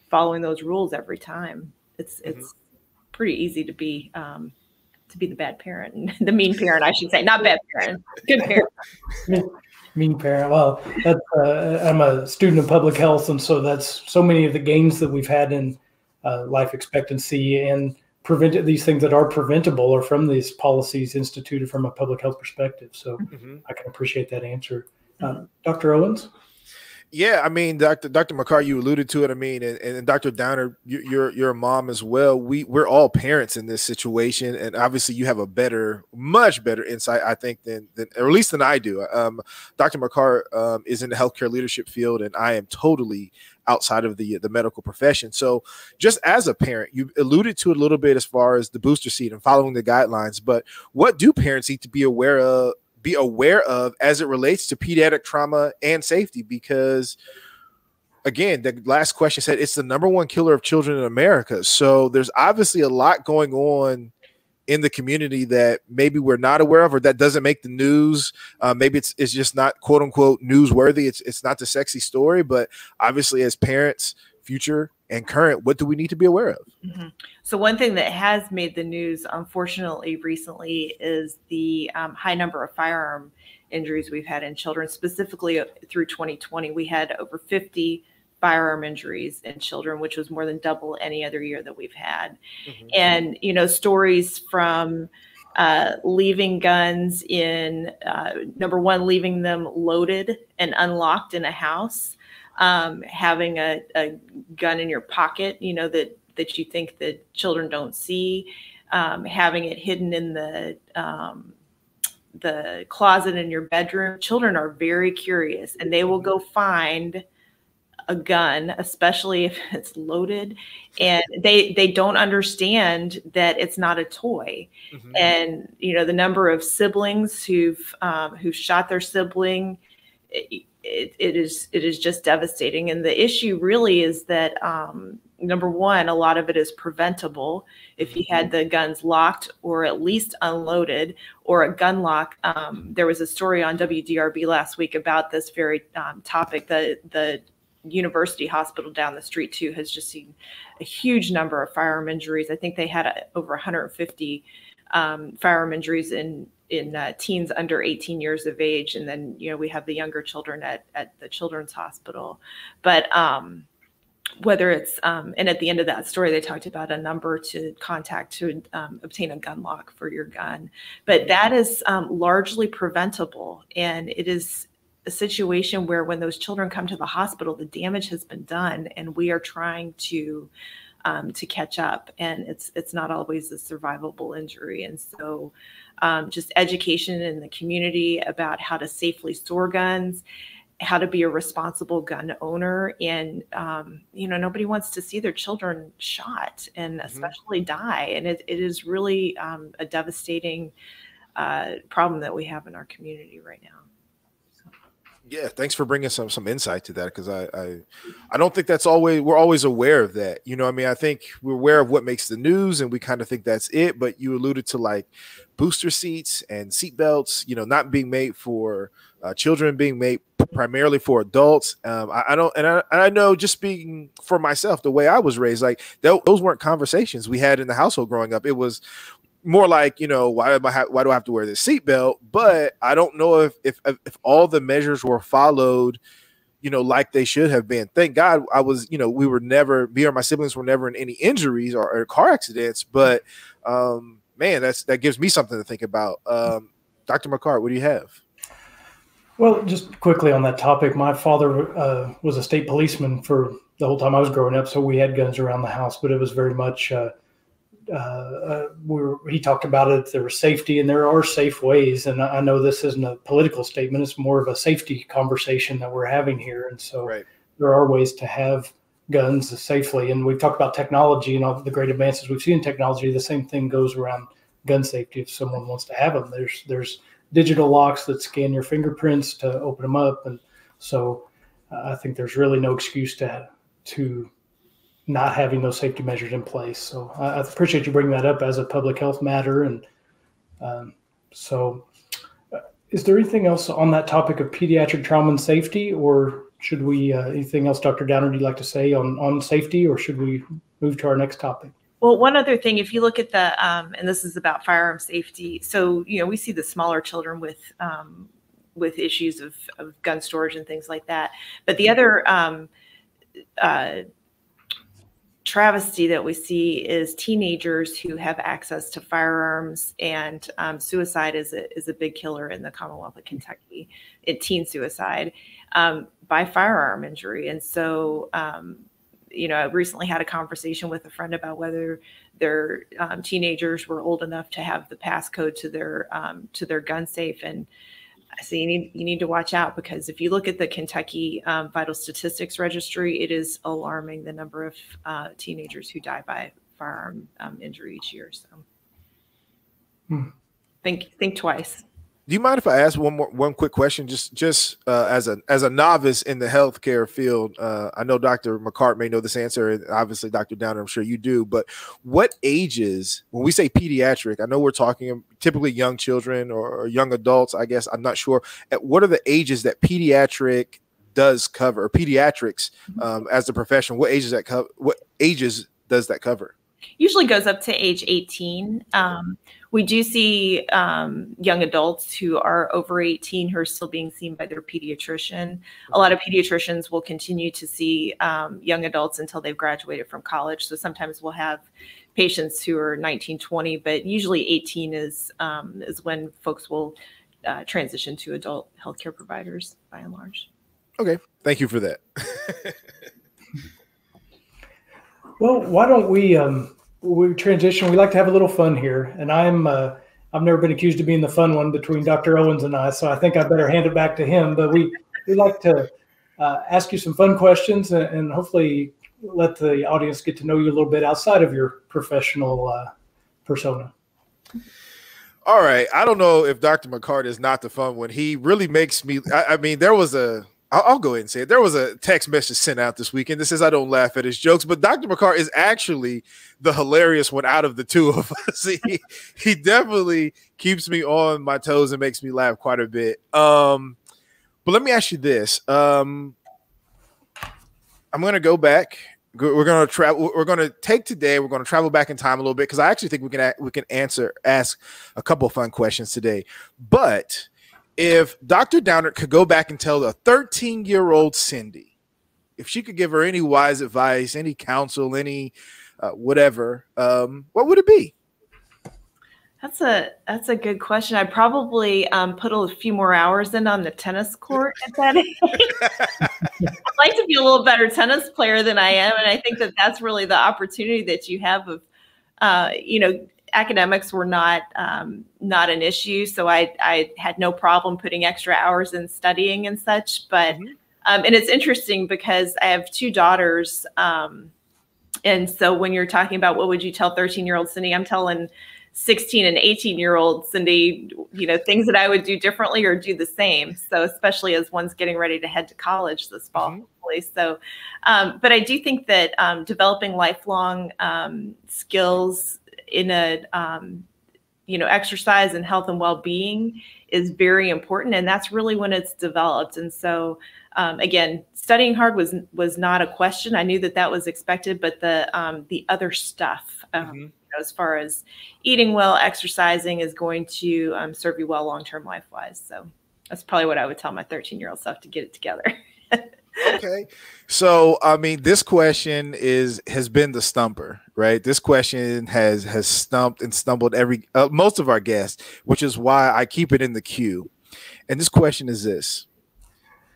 following those rules every time, it's mm-hmm. it's pretty easy to be um, to be the bad parent, the mean parent, I should say, not bad parent, good parent. mean parent. Well, that's, uh, I'm a student of public health, and so that's so many of the gains that we've had in uh, life expectancy and prevent these things that are preventable are from these policies instituted from a public health perspective. So mm-hmm. I can appreciate that answer. Uh, Dr. Owens? Yeah, I mean, Dr. Dr. McCart, you alluded to it. I mean, and, and Dr. Downard, you, you're you're a mom as well. We we're all parents in this situation, and obviously, you have a better, much better insight, I think, than than or at least than I do. Um, Dr. McCart um, is in the healthcare leadership field, and I am totally outside of the the medical profession. So, just as a parent, you alluded to it a little bit as far as the booster seat and following the guidelines. But what do parents need to be aware of? Be aware of as it relates to pediatric trauma and safety, because again, the last question said it's the number one killer of children in America. So there's obviously a lot going on in the community that maybe we're not aware of or that doesn't make the news. Uh, maybe it's it's just not quote unquote newsworthy. It's it's not the sexy story, but obviously as parents, future and current, what do we need to be aware of? Mm-hmm. So one thing that has made the news, unfortunately, recently is the um, high number of firearm injuries we've had in children. Specifically, uh, through 2020, we had over 50 firearm injuries in children, which was more than double any other year that we've had. Mm-hmm. And, you know, stories from uh, leaving guns in, uh, number one, leaving them loaded and unlocked in a house, um, having a, a, gun in your pocket, you know, that, that you think that children don't see, um, having it hidden in the, um, the closet in your bedroom. Children are very curious and they will go find a gun, especially if it's loaded, and they they don't understand that it's not a toy. Mm-hmm. And you know the number of siblings who've um, who shot their sibling. it, it is it is just devastating. And the issue really is that um, number one, a lot of it is preventable. If you had the guns locked or at least unloaded or a gun lock, um, there was a story on WDRB last week about this very um, topic. The the university hospital down the street too has just seen a huge number of firearm injuries. I think they had a, over 150 um, firearm injuries in in uh, teens under 18 years of age, and then you know we have the younger children at at the children's hospital. But um, whether it's um, and at the end of that story, they talked about a number to contact to um, obtain a gun lock for your gun, but that is um, largely preventable, and it is a situation where when those children come to the hospital, the damage has been done, and we are trying to um, to catch up, and it's it's not always a survivable injury, and so um, just education in the community about how to safely store guns how to be a responsible gun owner and um, you know nobody wants to see their children shot and mm-hmm. especially die. And it, it is really um, a devastating uh, problem that we have in our community right now yeah, thanks for bringing some some insight to that because I, I I don't think that's always we're always aware of that. You know, I mean, I think we're aware of what makes the news and we kind of think that's it. But you alluded to like booster seats and seat belts, you know, not being made for uh, children, being made primarily for adults. Um, I, I, don't, and I, I know just speaking for myself, the way I was raised, like th- those weren't conversations we had in the household growing up. It was more like you know why am I ha- why do I have to wear this seatbelt? But I don't know if if if all the measures were followed, you know, like they should have been. Thank God I was you know we were never me or my siblings were never in any injuries or, or car accidents. But um, man, that's that gives me something to think about. Um, Dr. McCart, what do you have? Well, just quickly on that topic, my father uh, was a state policeman for the whole time I was growing up, so we had guns around the house, but it was very much. Uh, uh, uh, we were, he talked about it. There was safety, and there are safe ways. And I know this isn't a political statement; it's more of a safety conversation that we're having here. And so, right. there are ways to have guns safely. And we've talked about technology and all the great advances we've seen in technology. The same thing goes around gun safety. If someone wants to have them, there's there's digital locks that scan your fingerprints to open them up, and so uh, I think there's really no excuse to to not having those safety measures in place. So I, I appreciate you bringing that up as a public health matter. And um, so, uh, is there anything else on that topic of pediatric trauma and safety, or should we uh, anything else, Dr. Downard? Do you like to say on on safety, or should we move to our next topic? Well, one other thing, if you look at the, um, and this is about firearm safety. So you know, we see the smaller children with um, with issues of, of gun storage and things like that. But the other um, uh, travesty that we see is teenagers who have access to firearms and um, suicide is a, is a big killer in the commonwealth of kentucky in teen suicide um, by firearm injury. And so um, you know i recently had a conversation with a friend about whether their um, teenagers were old enough to have the passcode to their um, to their gun safe and so you need you need to watch out because if you look at the Kentucky um, Vital Statistics Registry, it is alarming the number of uh, teenagers who die by firearm um, injury each year. So hmm. think think twice. Do you mind if I ask one more one quick question? Just just uh, as a as a novice in the healthcare field, uh, I know Dr. McCart may know this answer, and obviously Dr. Downard, I'm sure you do. But what ages, when we say pediatric, I know we're talking typically young children or, or young adults. I guess I'm not sure. At what are the ages that pediatric does cover, or pediatrics mm-hmm. um, as a profession? What ages that cover? What ages does that cover? Usually goes up to age 18. Um, we do see um, young adults who are over 18 who are still being seen by their pediatrician. A lot of pediatricians will continue to see um, young adults until they've graduated from college. So sometimes we'll have patients who are 19, 20, but usually 18 is um, is when folks will uh, transition to adult healthcare providers by and large. Okay, thank you for that. well, why don't we um, we transition. We like to have a little fun here, and I'm uh, I've never been accused of being the fun one between Dr. Owens and I, so I think I better hand it back to him. But we we like to uh, ask you some fun questions and, and, hopefully let the audience get to know you a little bit outside of your professional uh, persona. All right, I don't know if Dr. McCart is not the fun one. He really makes me. I, I mean, there was a I'll, I'll, go ahead and say it. There was a text message sent out this weekend that says I don't laugh at his jokes, but Dr. McCart is actually the hilarious one out of the two of us. he, he definitely keeps me on my toes and makes me laugh quite a bit. Um, but let me ask you this. Um, I'm going to go back. We're going to travel. We're going to take today. We're going to travel back in time a little bit because I actually think we can we can answer ask a couple fun questions today. But if Dr. Downard could go back and tell a 13 year old Cindy, if she could give her any wise advice, any counsel, any uh, whatever, um, what would it be? That's a that's a good question. I probably um, put a few more hours in on the tennis court at that age. I'd like to be a little better tennis player than I am, and I think that that's really the opportunity that you have of, uh, you know, academics were not um, not an issue, so I I had no problem putting extra hours in studying and such. But mm-hmm. um, and it's interesting because I have two daughters, um, and so when you're talking about what would you tell 13 year old Cindy, I'm telling 16 and 18 year old Cindy, you know, things that I would do differently or do the same. So especially as one's getting ready to head to college this fall. Mm-hmm. So, um, but I do think that um, developing lifelong um, skills in a um, you know exercise and health and well-being is very important and that's really when it's developed. And so um, again studying hard was was not a question. I knew that that was expected but the um, the other stuff um, mm-hmm. as far as eating well exercising is going to um, serve you well long-term life-wise. So that's probably what i would tell my 13 year old self to get it together. Okay. So I mean, this question is has been the stumper, right? This question has has stumped and stumbled every uh, most of our guests, which is why I keep it in the queue. And this question is this: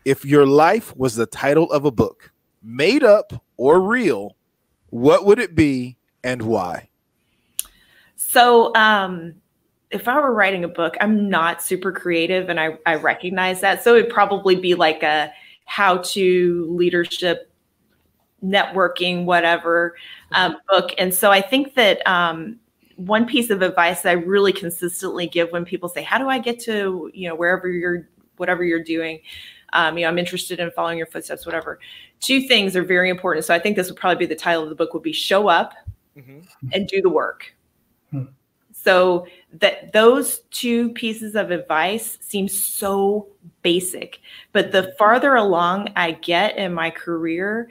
If your life was the title of a book, made up or real, what would it be and why? So, um, if I were writing a book, I'm not super creative, and I I recognize that. So it'd probably be like a how to leadership networking whatever um, book and so i think that um, one piece of advice that i really consistently give when people say how do i get to you know wherever you're whatever you're doing um, you know i'm interested in following your footsteps whatever two things are very important so i think this would probably be the title of the book would be show up mm-hmm. and do the work hmm. So that those two pieces of advice seem so basic, but the farther along I get in my career,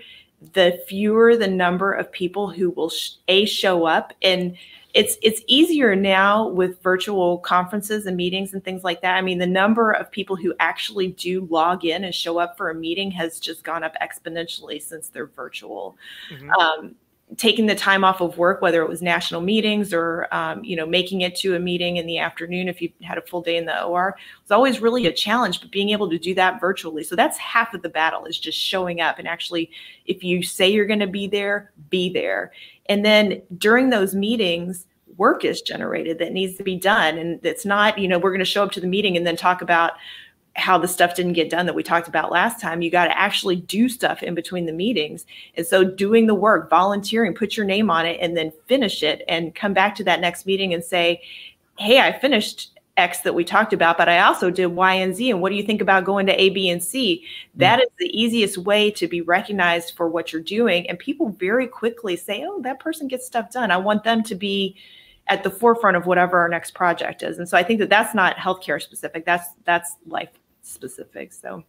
the fewer the number of people who will sh- a show up and it's it's easier now with virtual conferences and meetings and things like that. I mean, the number of people who actually do log in and show up for a meeting has just gone up exponentially since they're virtual. Mm-hmm. Um, taking the time off of work, whether it was national meetings or um, you know making it to a meeting in the afternoon if you had a full day in the OR, was always really a challenge. But being able to do that virtually, so that's half of the battle is just showing up and actually, if you say you're going to be there, be there. And then during those meetings, work is generated that needs to be done, and it's not you know we're going to show up to the meeting and then talk about how the stuff didn't get done that we talked about last time. You got to actually do stuff in between the meetings. And so doing the work, volunteering, put your name on it and then finish it and come back to that next meeting and say, "Hey, I finished X that we talked about, but I also did Y and Z. And what do you think about going to A, B, and C? That is the easiest way to be recognized for what you're doing. And people very quickly say, oh, that person gets stuff done. I want them to be at the forefront of whatever our next project is. And so I think that that's not healthcare specific. That's that's life specific. So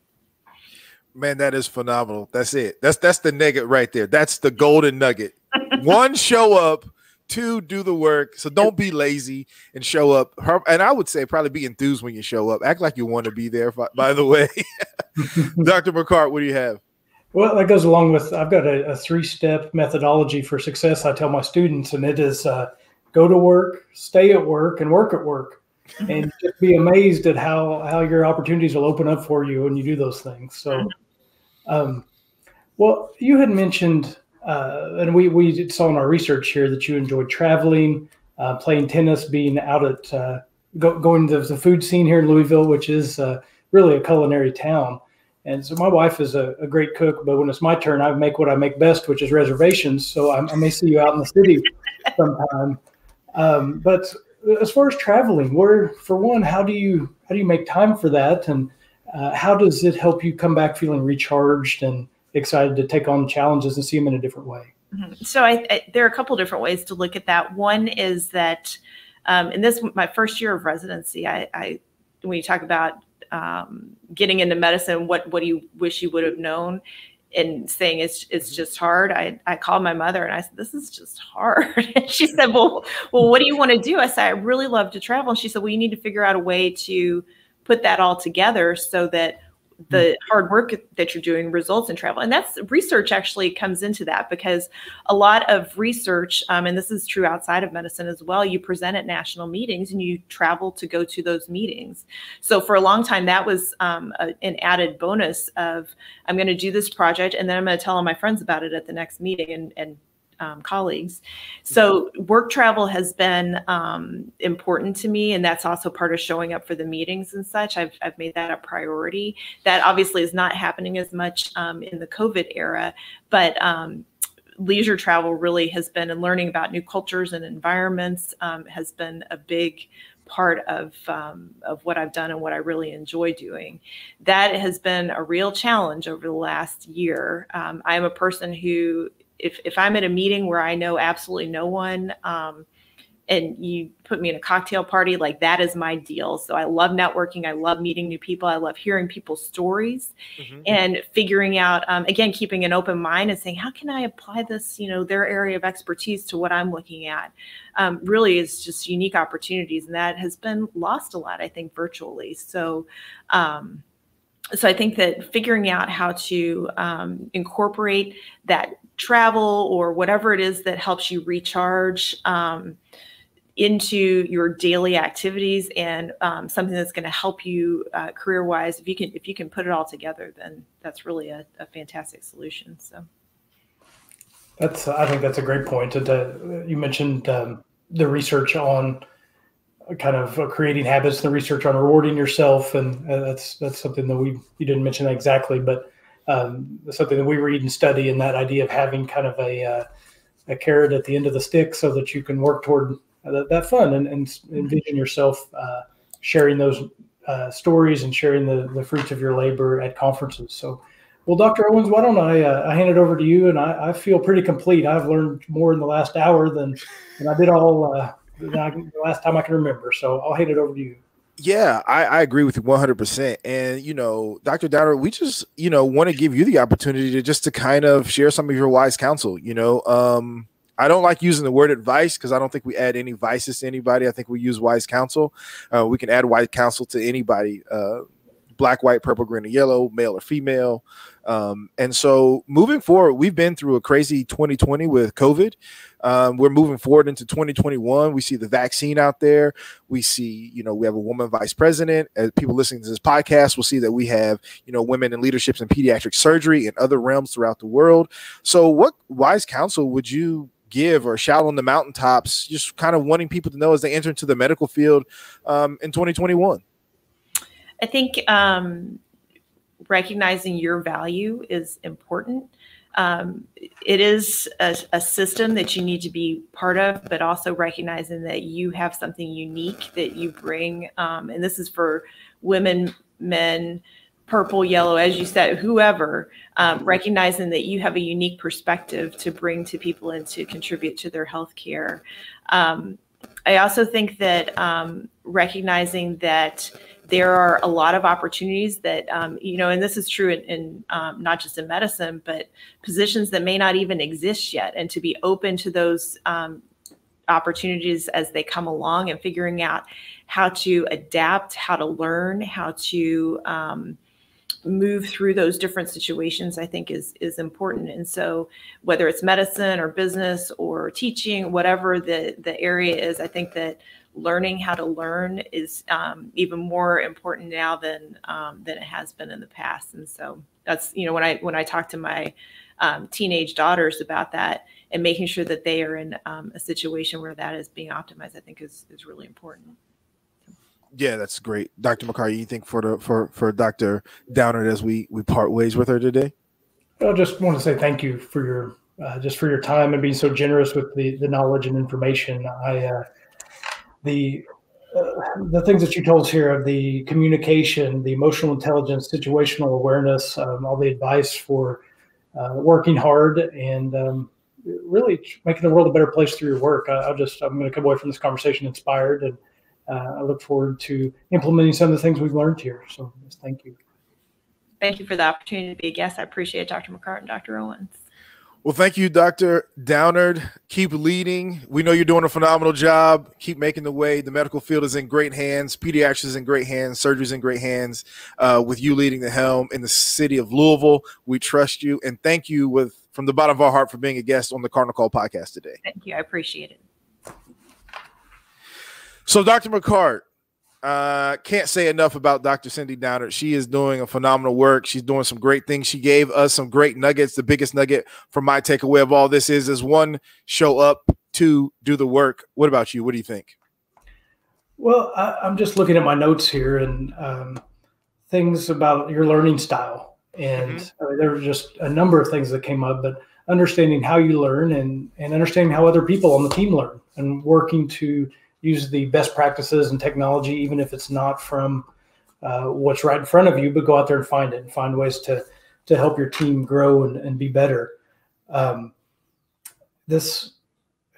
man, that is phenomenal. That's it. That's that's the nugget right there. That's the golden nugget. One, show up. Two, do the work. So don't be lazy and show up. And I would say probably be enthused when you show up. Act like you want to be there. By the way, Dr. McCart, what do you have? Well, that goes along with I've got a, a three-step methodology for success. I tell my students, and it is uh, go to work, stay at work, and work at work and just be amazed at how how your opportunities will open up for you when you do those things. So, um, well, you had mentioned, uh, and we we saw in our research here that you enjoyed traveling, uh, playing tennis, being out at uh, go, going to the food scene here in Louisville, which is uh, really a culinary town. And so my wife is a, a, great cook, but when it's my turn, I make what I make best, which is reservations. So I, I may see you out in the city sometime. Um, but as far as traveling, where for one, how do you how do you make time for that, and Uh, how does it help you come back feeling recharged and excited to take on challenges and see them in a different way? Mm-hmm. So I, I, there are a couple different ways to look at that. One is that um, in this my first year of residency, I, I when you talk about um, getting into medicine, what what do you wish you would have known? And saying it's it's mm-hmm. just hard. I, I called my mother and I said, This is just hard. And she said, Well, well, what do you want to do? I said, I really love to travel. And she said, Well, you need to figure out a way to put that all together so that the mm. hard work that you're doing results in travel and that's research actually comes into that because a lot of research um, and this is true outside of medicine as well you present at national meetings and you travel to go to those meetings so for a long time that was um, a, an added bonus of i'm going to do this project and then i'm going to tell all my friends about it at the next meeting and, and um, colleagues. So work travel has been um, important to me, and that's also part of showing up for the meetings and such. I've, I've made that a priority. That obviously is not happening as much um, in the COVID era, but um, leisure travel really has been, and learning about new cultures and environments um, has been a big part of um, of what I've done and what I really enjoy doing. That has been a real challenge over the last year. Um, I am a person who if if I'm at a meeting where I know absolutely no one, um, and you put me in a cocktail party, like that is my deal. So I love networking. I love meeting new people. I love hearing people's stories mm-hmm. and figuring out, um, again, keeping an open mind and saying, how can I apply this, you know, their area of expertise to what I'm looking at? Um, really is just unique opportunities. And that has been lost a lot, I think, virtually. So, um, so I think that figuring out how to um, incorporate that travel or whatever it is that helps you recharge um, into your daily activities and um, something that's going to help you uh, career wise if you can if you can put it all together then that's really a, a fantastic solution so. That's i think that's a great point to, you mentioned um, the research on kind of uh, creating habits the research on rewarding yourself and uh, that's that's something that we you didn't mention exactly but um, something that we read and study, and that idea of having kind of a uh, a carrot at the end of the stick so that you can work toward that, that fun and, and envision yourself uh, sharing those uh, stories and sharing the, the fruits of your labor at conferences. So, well, Dr. Owens, why don't I, uh, I hand it over to you? And I, I, feel pretty complete. I've learned more in the last hour than, than I did all uh, the last time I can remember. So I'll hand it over to you. Yeah, I, I agree with you 100%. And, you know, Dr. Downard, we just, you know, want to give you the opportunity to just to kind of share some of your wise counsel. You know, um, I don't like using the word advice because I don't think we add any vices to anybody. I think we use wise counsel. Uh, we can add wise counsel to anybody uh, black, white, purple, green, or yellow, male or female. Um, and so moving forward, we've been through a crazy 2020 with COVID. Um, we're moving forward into 2021. We see the vaccine out there. We see, you know, we have a woman vice president. As people listening to this podcast will see that we have, you know, women in leaderships in pediatric surgery and other realms throughout the world. So, what wise counsel would you give or shout on the mountaintops, just kind of wanting people to know as they enter into the medical field um, in 2021? I think um, recognizing your value is important. Um, it is a, a, system that you need to be part of, but also recognizing that you have something unique that you bring. Um, and this is for women, men, purple, yellow, as you said, whoever, um, recognizing that you have a unique perspective to bring to people and to contribute to their health care. Um, I also think that um, recognizing that there are a lot of opportunities that um, you know and this is true in, in um, not just in medicine but positions that may not even exist yet and to be open to those um, opportunities as they come along and figuring out how to adapt how to learn how to um, move through those different situations i think is is important and so whether it's medicine or business or teaching whatever the the area is i think that learning how to learn is um, even more important now than um, than it has been in the past. And so that's you know when I when I talk to my um, teenage daughters about that and making sure that they are in um, a situation where that is being optimized, I think is is really important. Yeah, that's great, Dr. McCarty. You think for the for for Dr. Downard as we we part ways with her today? I just want to say thank you for your uh, just for your time and being so generous with the the knowledge and information. I uh, the uh, the things that you told us here of the communication, the emotional intelligence, situational awareness, um, all the advice for uh, working hard and um, really making the world a better place through your work. I, will just I'm going to come away from this conversation inspired, and I look forward to implementing some of the things we've learned here. So thank you. Thank you for the opportunity to be a guest. I appreciate it, Dr. McCart and Dr. Owens. Well, thank you, Dr. Downard. Keep leading. We know you're doing a phenomenal job. Keep making the way. The medical field is in great hands. Pediatrics is in great hands. Surgery is in great hands. Uh, with you leading the helm in the city of Louisville, we trust you and thank you with from the bottom of our heart for being a guest on the CardinOLL podcast today. Thank you. I appreciate it. So, Dr. McCart, uh, can't say enough about Dr. Cindy Downard. She is doing a phenomenal work. She's doing some great things. She gave us some great nuggets. The biggest nugget from my takeaway of all this is is one, show up, two, do the work. What about you? What do you think? Well, I, am just looking at my notes here and um, things about your learning style. And mm-hmm. I mean, there were just a number of things that came up, but understanding how you learn and, and understanding how other people on the team learn and working to use the best practices and technology, even if it's not from uh, what's right in front of you, but go out there and find it and find ways to to help your team grow and, and be better. Um, this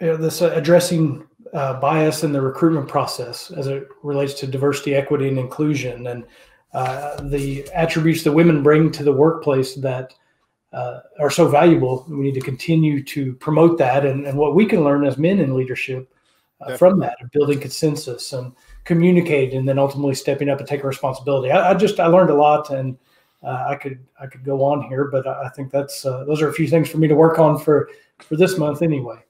you know, this addressing uh, bias in the recruitment process as it relates to diversity, equity, and inclusion, and uh, the attributes that women bring to the workplace that uh, are so valuable. We need to continue to promote that, and, and what we can learn as men in leadership uh, from that, building consensus and communicating, and then ultimately stepping up and taking responsibility. I, I just I learned a lot, and uh, I could I could go on here, but I think that's uh, those are a few things for me to work on for for this month anyway.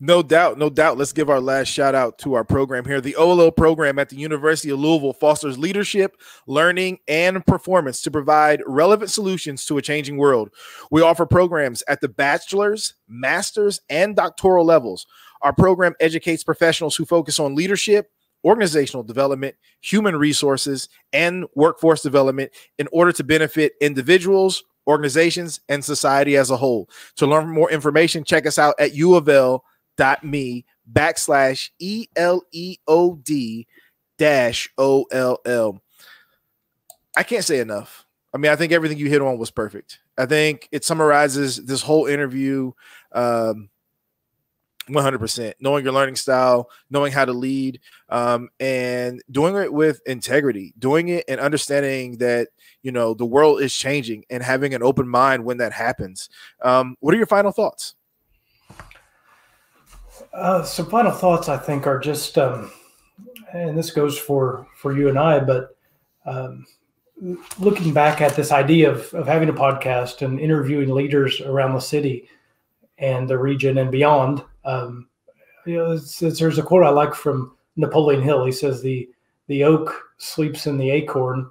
No doubt, no doubt. Let's give our last shout out to our program here. The OLL program at the University of Louisville fosters leadership, learning, and performance to provide relevant solutions to a changing world. We offer programs at the bachelor's, master's, and doctoral levels. Our program educates professionals who focus on leadership, organizational development, human resources, and workforce development in order to benefit individuals, organizations, and society as a whole. To learn more information, check us out at uofl.me backslash E L E O D dash O L L. I can't say enough. I mean, I think everything you hit on was perfect. I think it summarizes this whole interview. Um, 100% knowing your learning style knowing how to lead um, and doing it with integrity doing it and understanding that you know the world is changing and having an open mind when that happens. Um, what are your final thoughts? Uh, some final thoughts i think are just um, and this goes for for you and i but um, looking back at this idea of, of having a podcast and interviewing leaders around the city and the region and beyond um, you know, it's, it's, there's a quote I like from Napoleon Hill. He says the the oak sleeps in the acorn,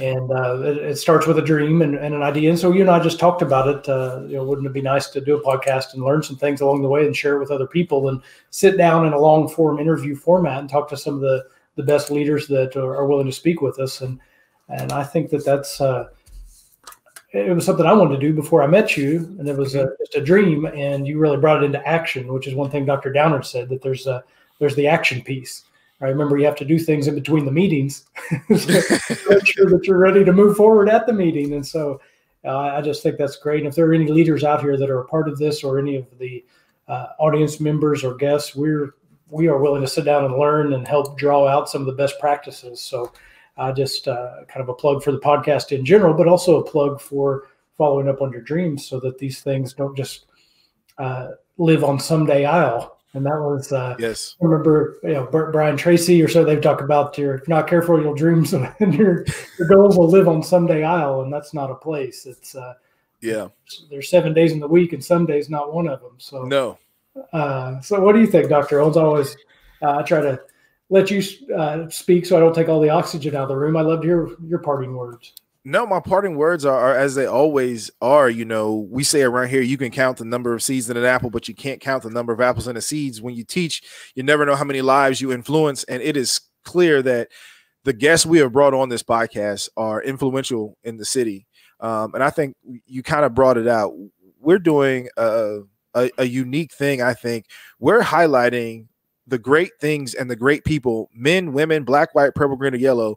and uh, it, it, starts with a dream and, and, an idea. And so you and I just talked about it. Uh, you know, wouldn't it be nice to do a podcast and learn some things along the way and share it with other people and sit down in a long form interview format and talk to some of the the best leaders that are, are willing to speak with us. And and I think that that's uh, it was something I wanted to do before I met you, and it was a, just a dream. And you really brought it into action, which is one thing Dr. Downard said that there's a there's the action piece. I remember you have to do things in between the meetings, make sure that you're ready to move forward at the meeting. And so, uh, I just think that's great. And if there are any leaders out here that are a part of this, or any of the uh, audience members or guests, we're we are willing to sit down and learn and help draw out some of the best practices. So uh, just uh, kind of a plug for the podcast in general, but also a plug for following up on your dreams so that these things don't just uh, live on someday Isle. And that was, uh, yes, I remember, you know, Brian Tracy or so they've talked about your, if not careful, your dreams and your, your goals will live on someday Isle. And that's not a place. It's, uh, yeah, there's seven days in the week and some days not one of them. So, no. Uh, so what do you think, Dr. Owens? Always, uh, I try to let you uh, speak so I don't take all the oxygen out of the room. I love to hear your parting words. No, my parting words are, are, as they always are. You know, we say around here, you can count the number of seeds in an apple, but you can't count the number of apples in the seeds. When you teach, you never know how many lives you influence. And it is clear that the guests we have brought on this podcast are influential in the city. Um, and I think you kind of brought it out. We're doing a, a, a unique thing, I think. We're highlighting the great things and the great people, men, women, black, white, purple, green, or yellow,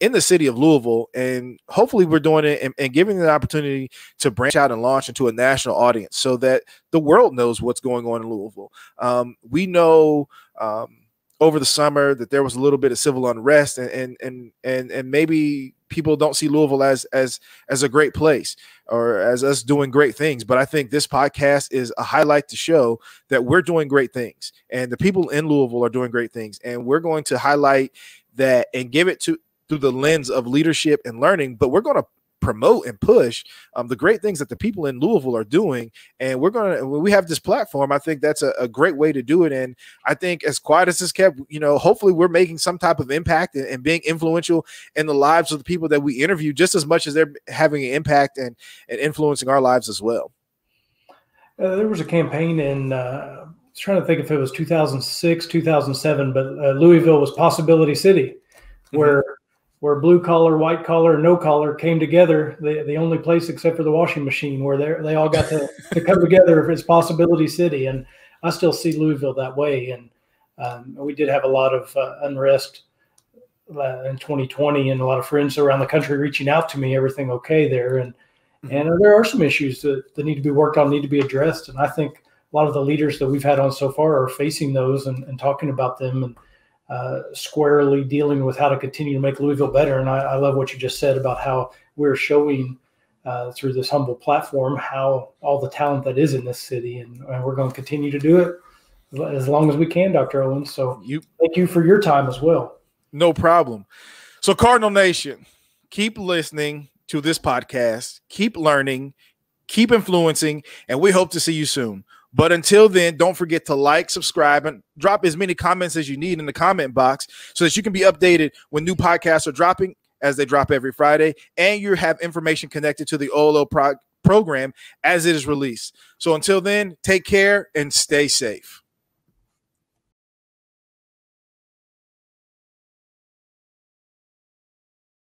in the city of Louisville. And hopefully, we're doing it and, and giving the opportunity to branch out and launch into a national audience so that the world knows what's going on in Louisville. Um, we know. Um, over the summer that there was a little bit of civil unrest and and and and, and maybe people don't see Louisville as as as a great place or as us doing great things. But I think this podcast is a highlight to show that we're doing great things and the people in Louisville are doing great things. And we're going to highlight that and give it to through the lens of leadership and learning, but we're going to promote and push um, the great things that the people in Louisville are doing. And we're going to, when we have this platform, I think that's a, a, great way to do it. And I think as quiet as this kept, you know, hopefully we're making some type of impact and, and being influential in the lives of the people that we interview just as much as they're having an impact and, and influencing our lives as well. Uh, there was a campaign in, uh, I was trying to think if it was 2006, 2007, but uh, Louisville was Possibility City, mm-hmm. where mm-hmm where blue collar, white collar, no collar came together. The the only place except for the washing machine where they they all got to, to come together as Possibility City. And I still see Louisville that way. And um, we did have a lot of uh, unrest uh, in 2020, and a lot of friends around the country reaching out to me. Everything okay there? And mm-hmm. and uh, there are some issues that, that need to be worked on, need to be addressed. And I think a lot of the leaders that we've had on so far are facing those and, and talking about them and uh, squarely dealing with how to continue to make Louisville better. And I, I love what you just said about how we're showing uh, through this humble platform how all the talent that is in this city, and, and, we're going to continue to do it as long as we can, Dr. Owens. So you, thank you for your time as well. No problem. So Cardinal Nation, keep listening to this podcast, keep learning, keep influencing, and we hope to see you soon. But until then, don't forget to like, subscribe, and drop as many comments as you need in the comment box so that you can be updated when new podcasts are dropping as they drop every Friday, and you have information connected to the OLL pro- program as it is released. So until then, take care and stay safe.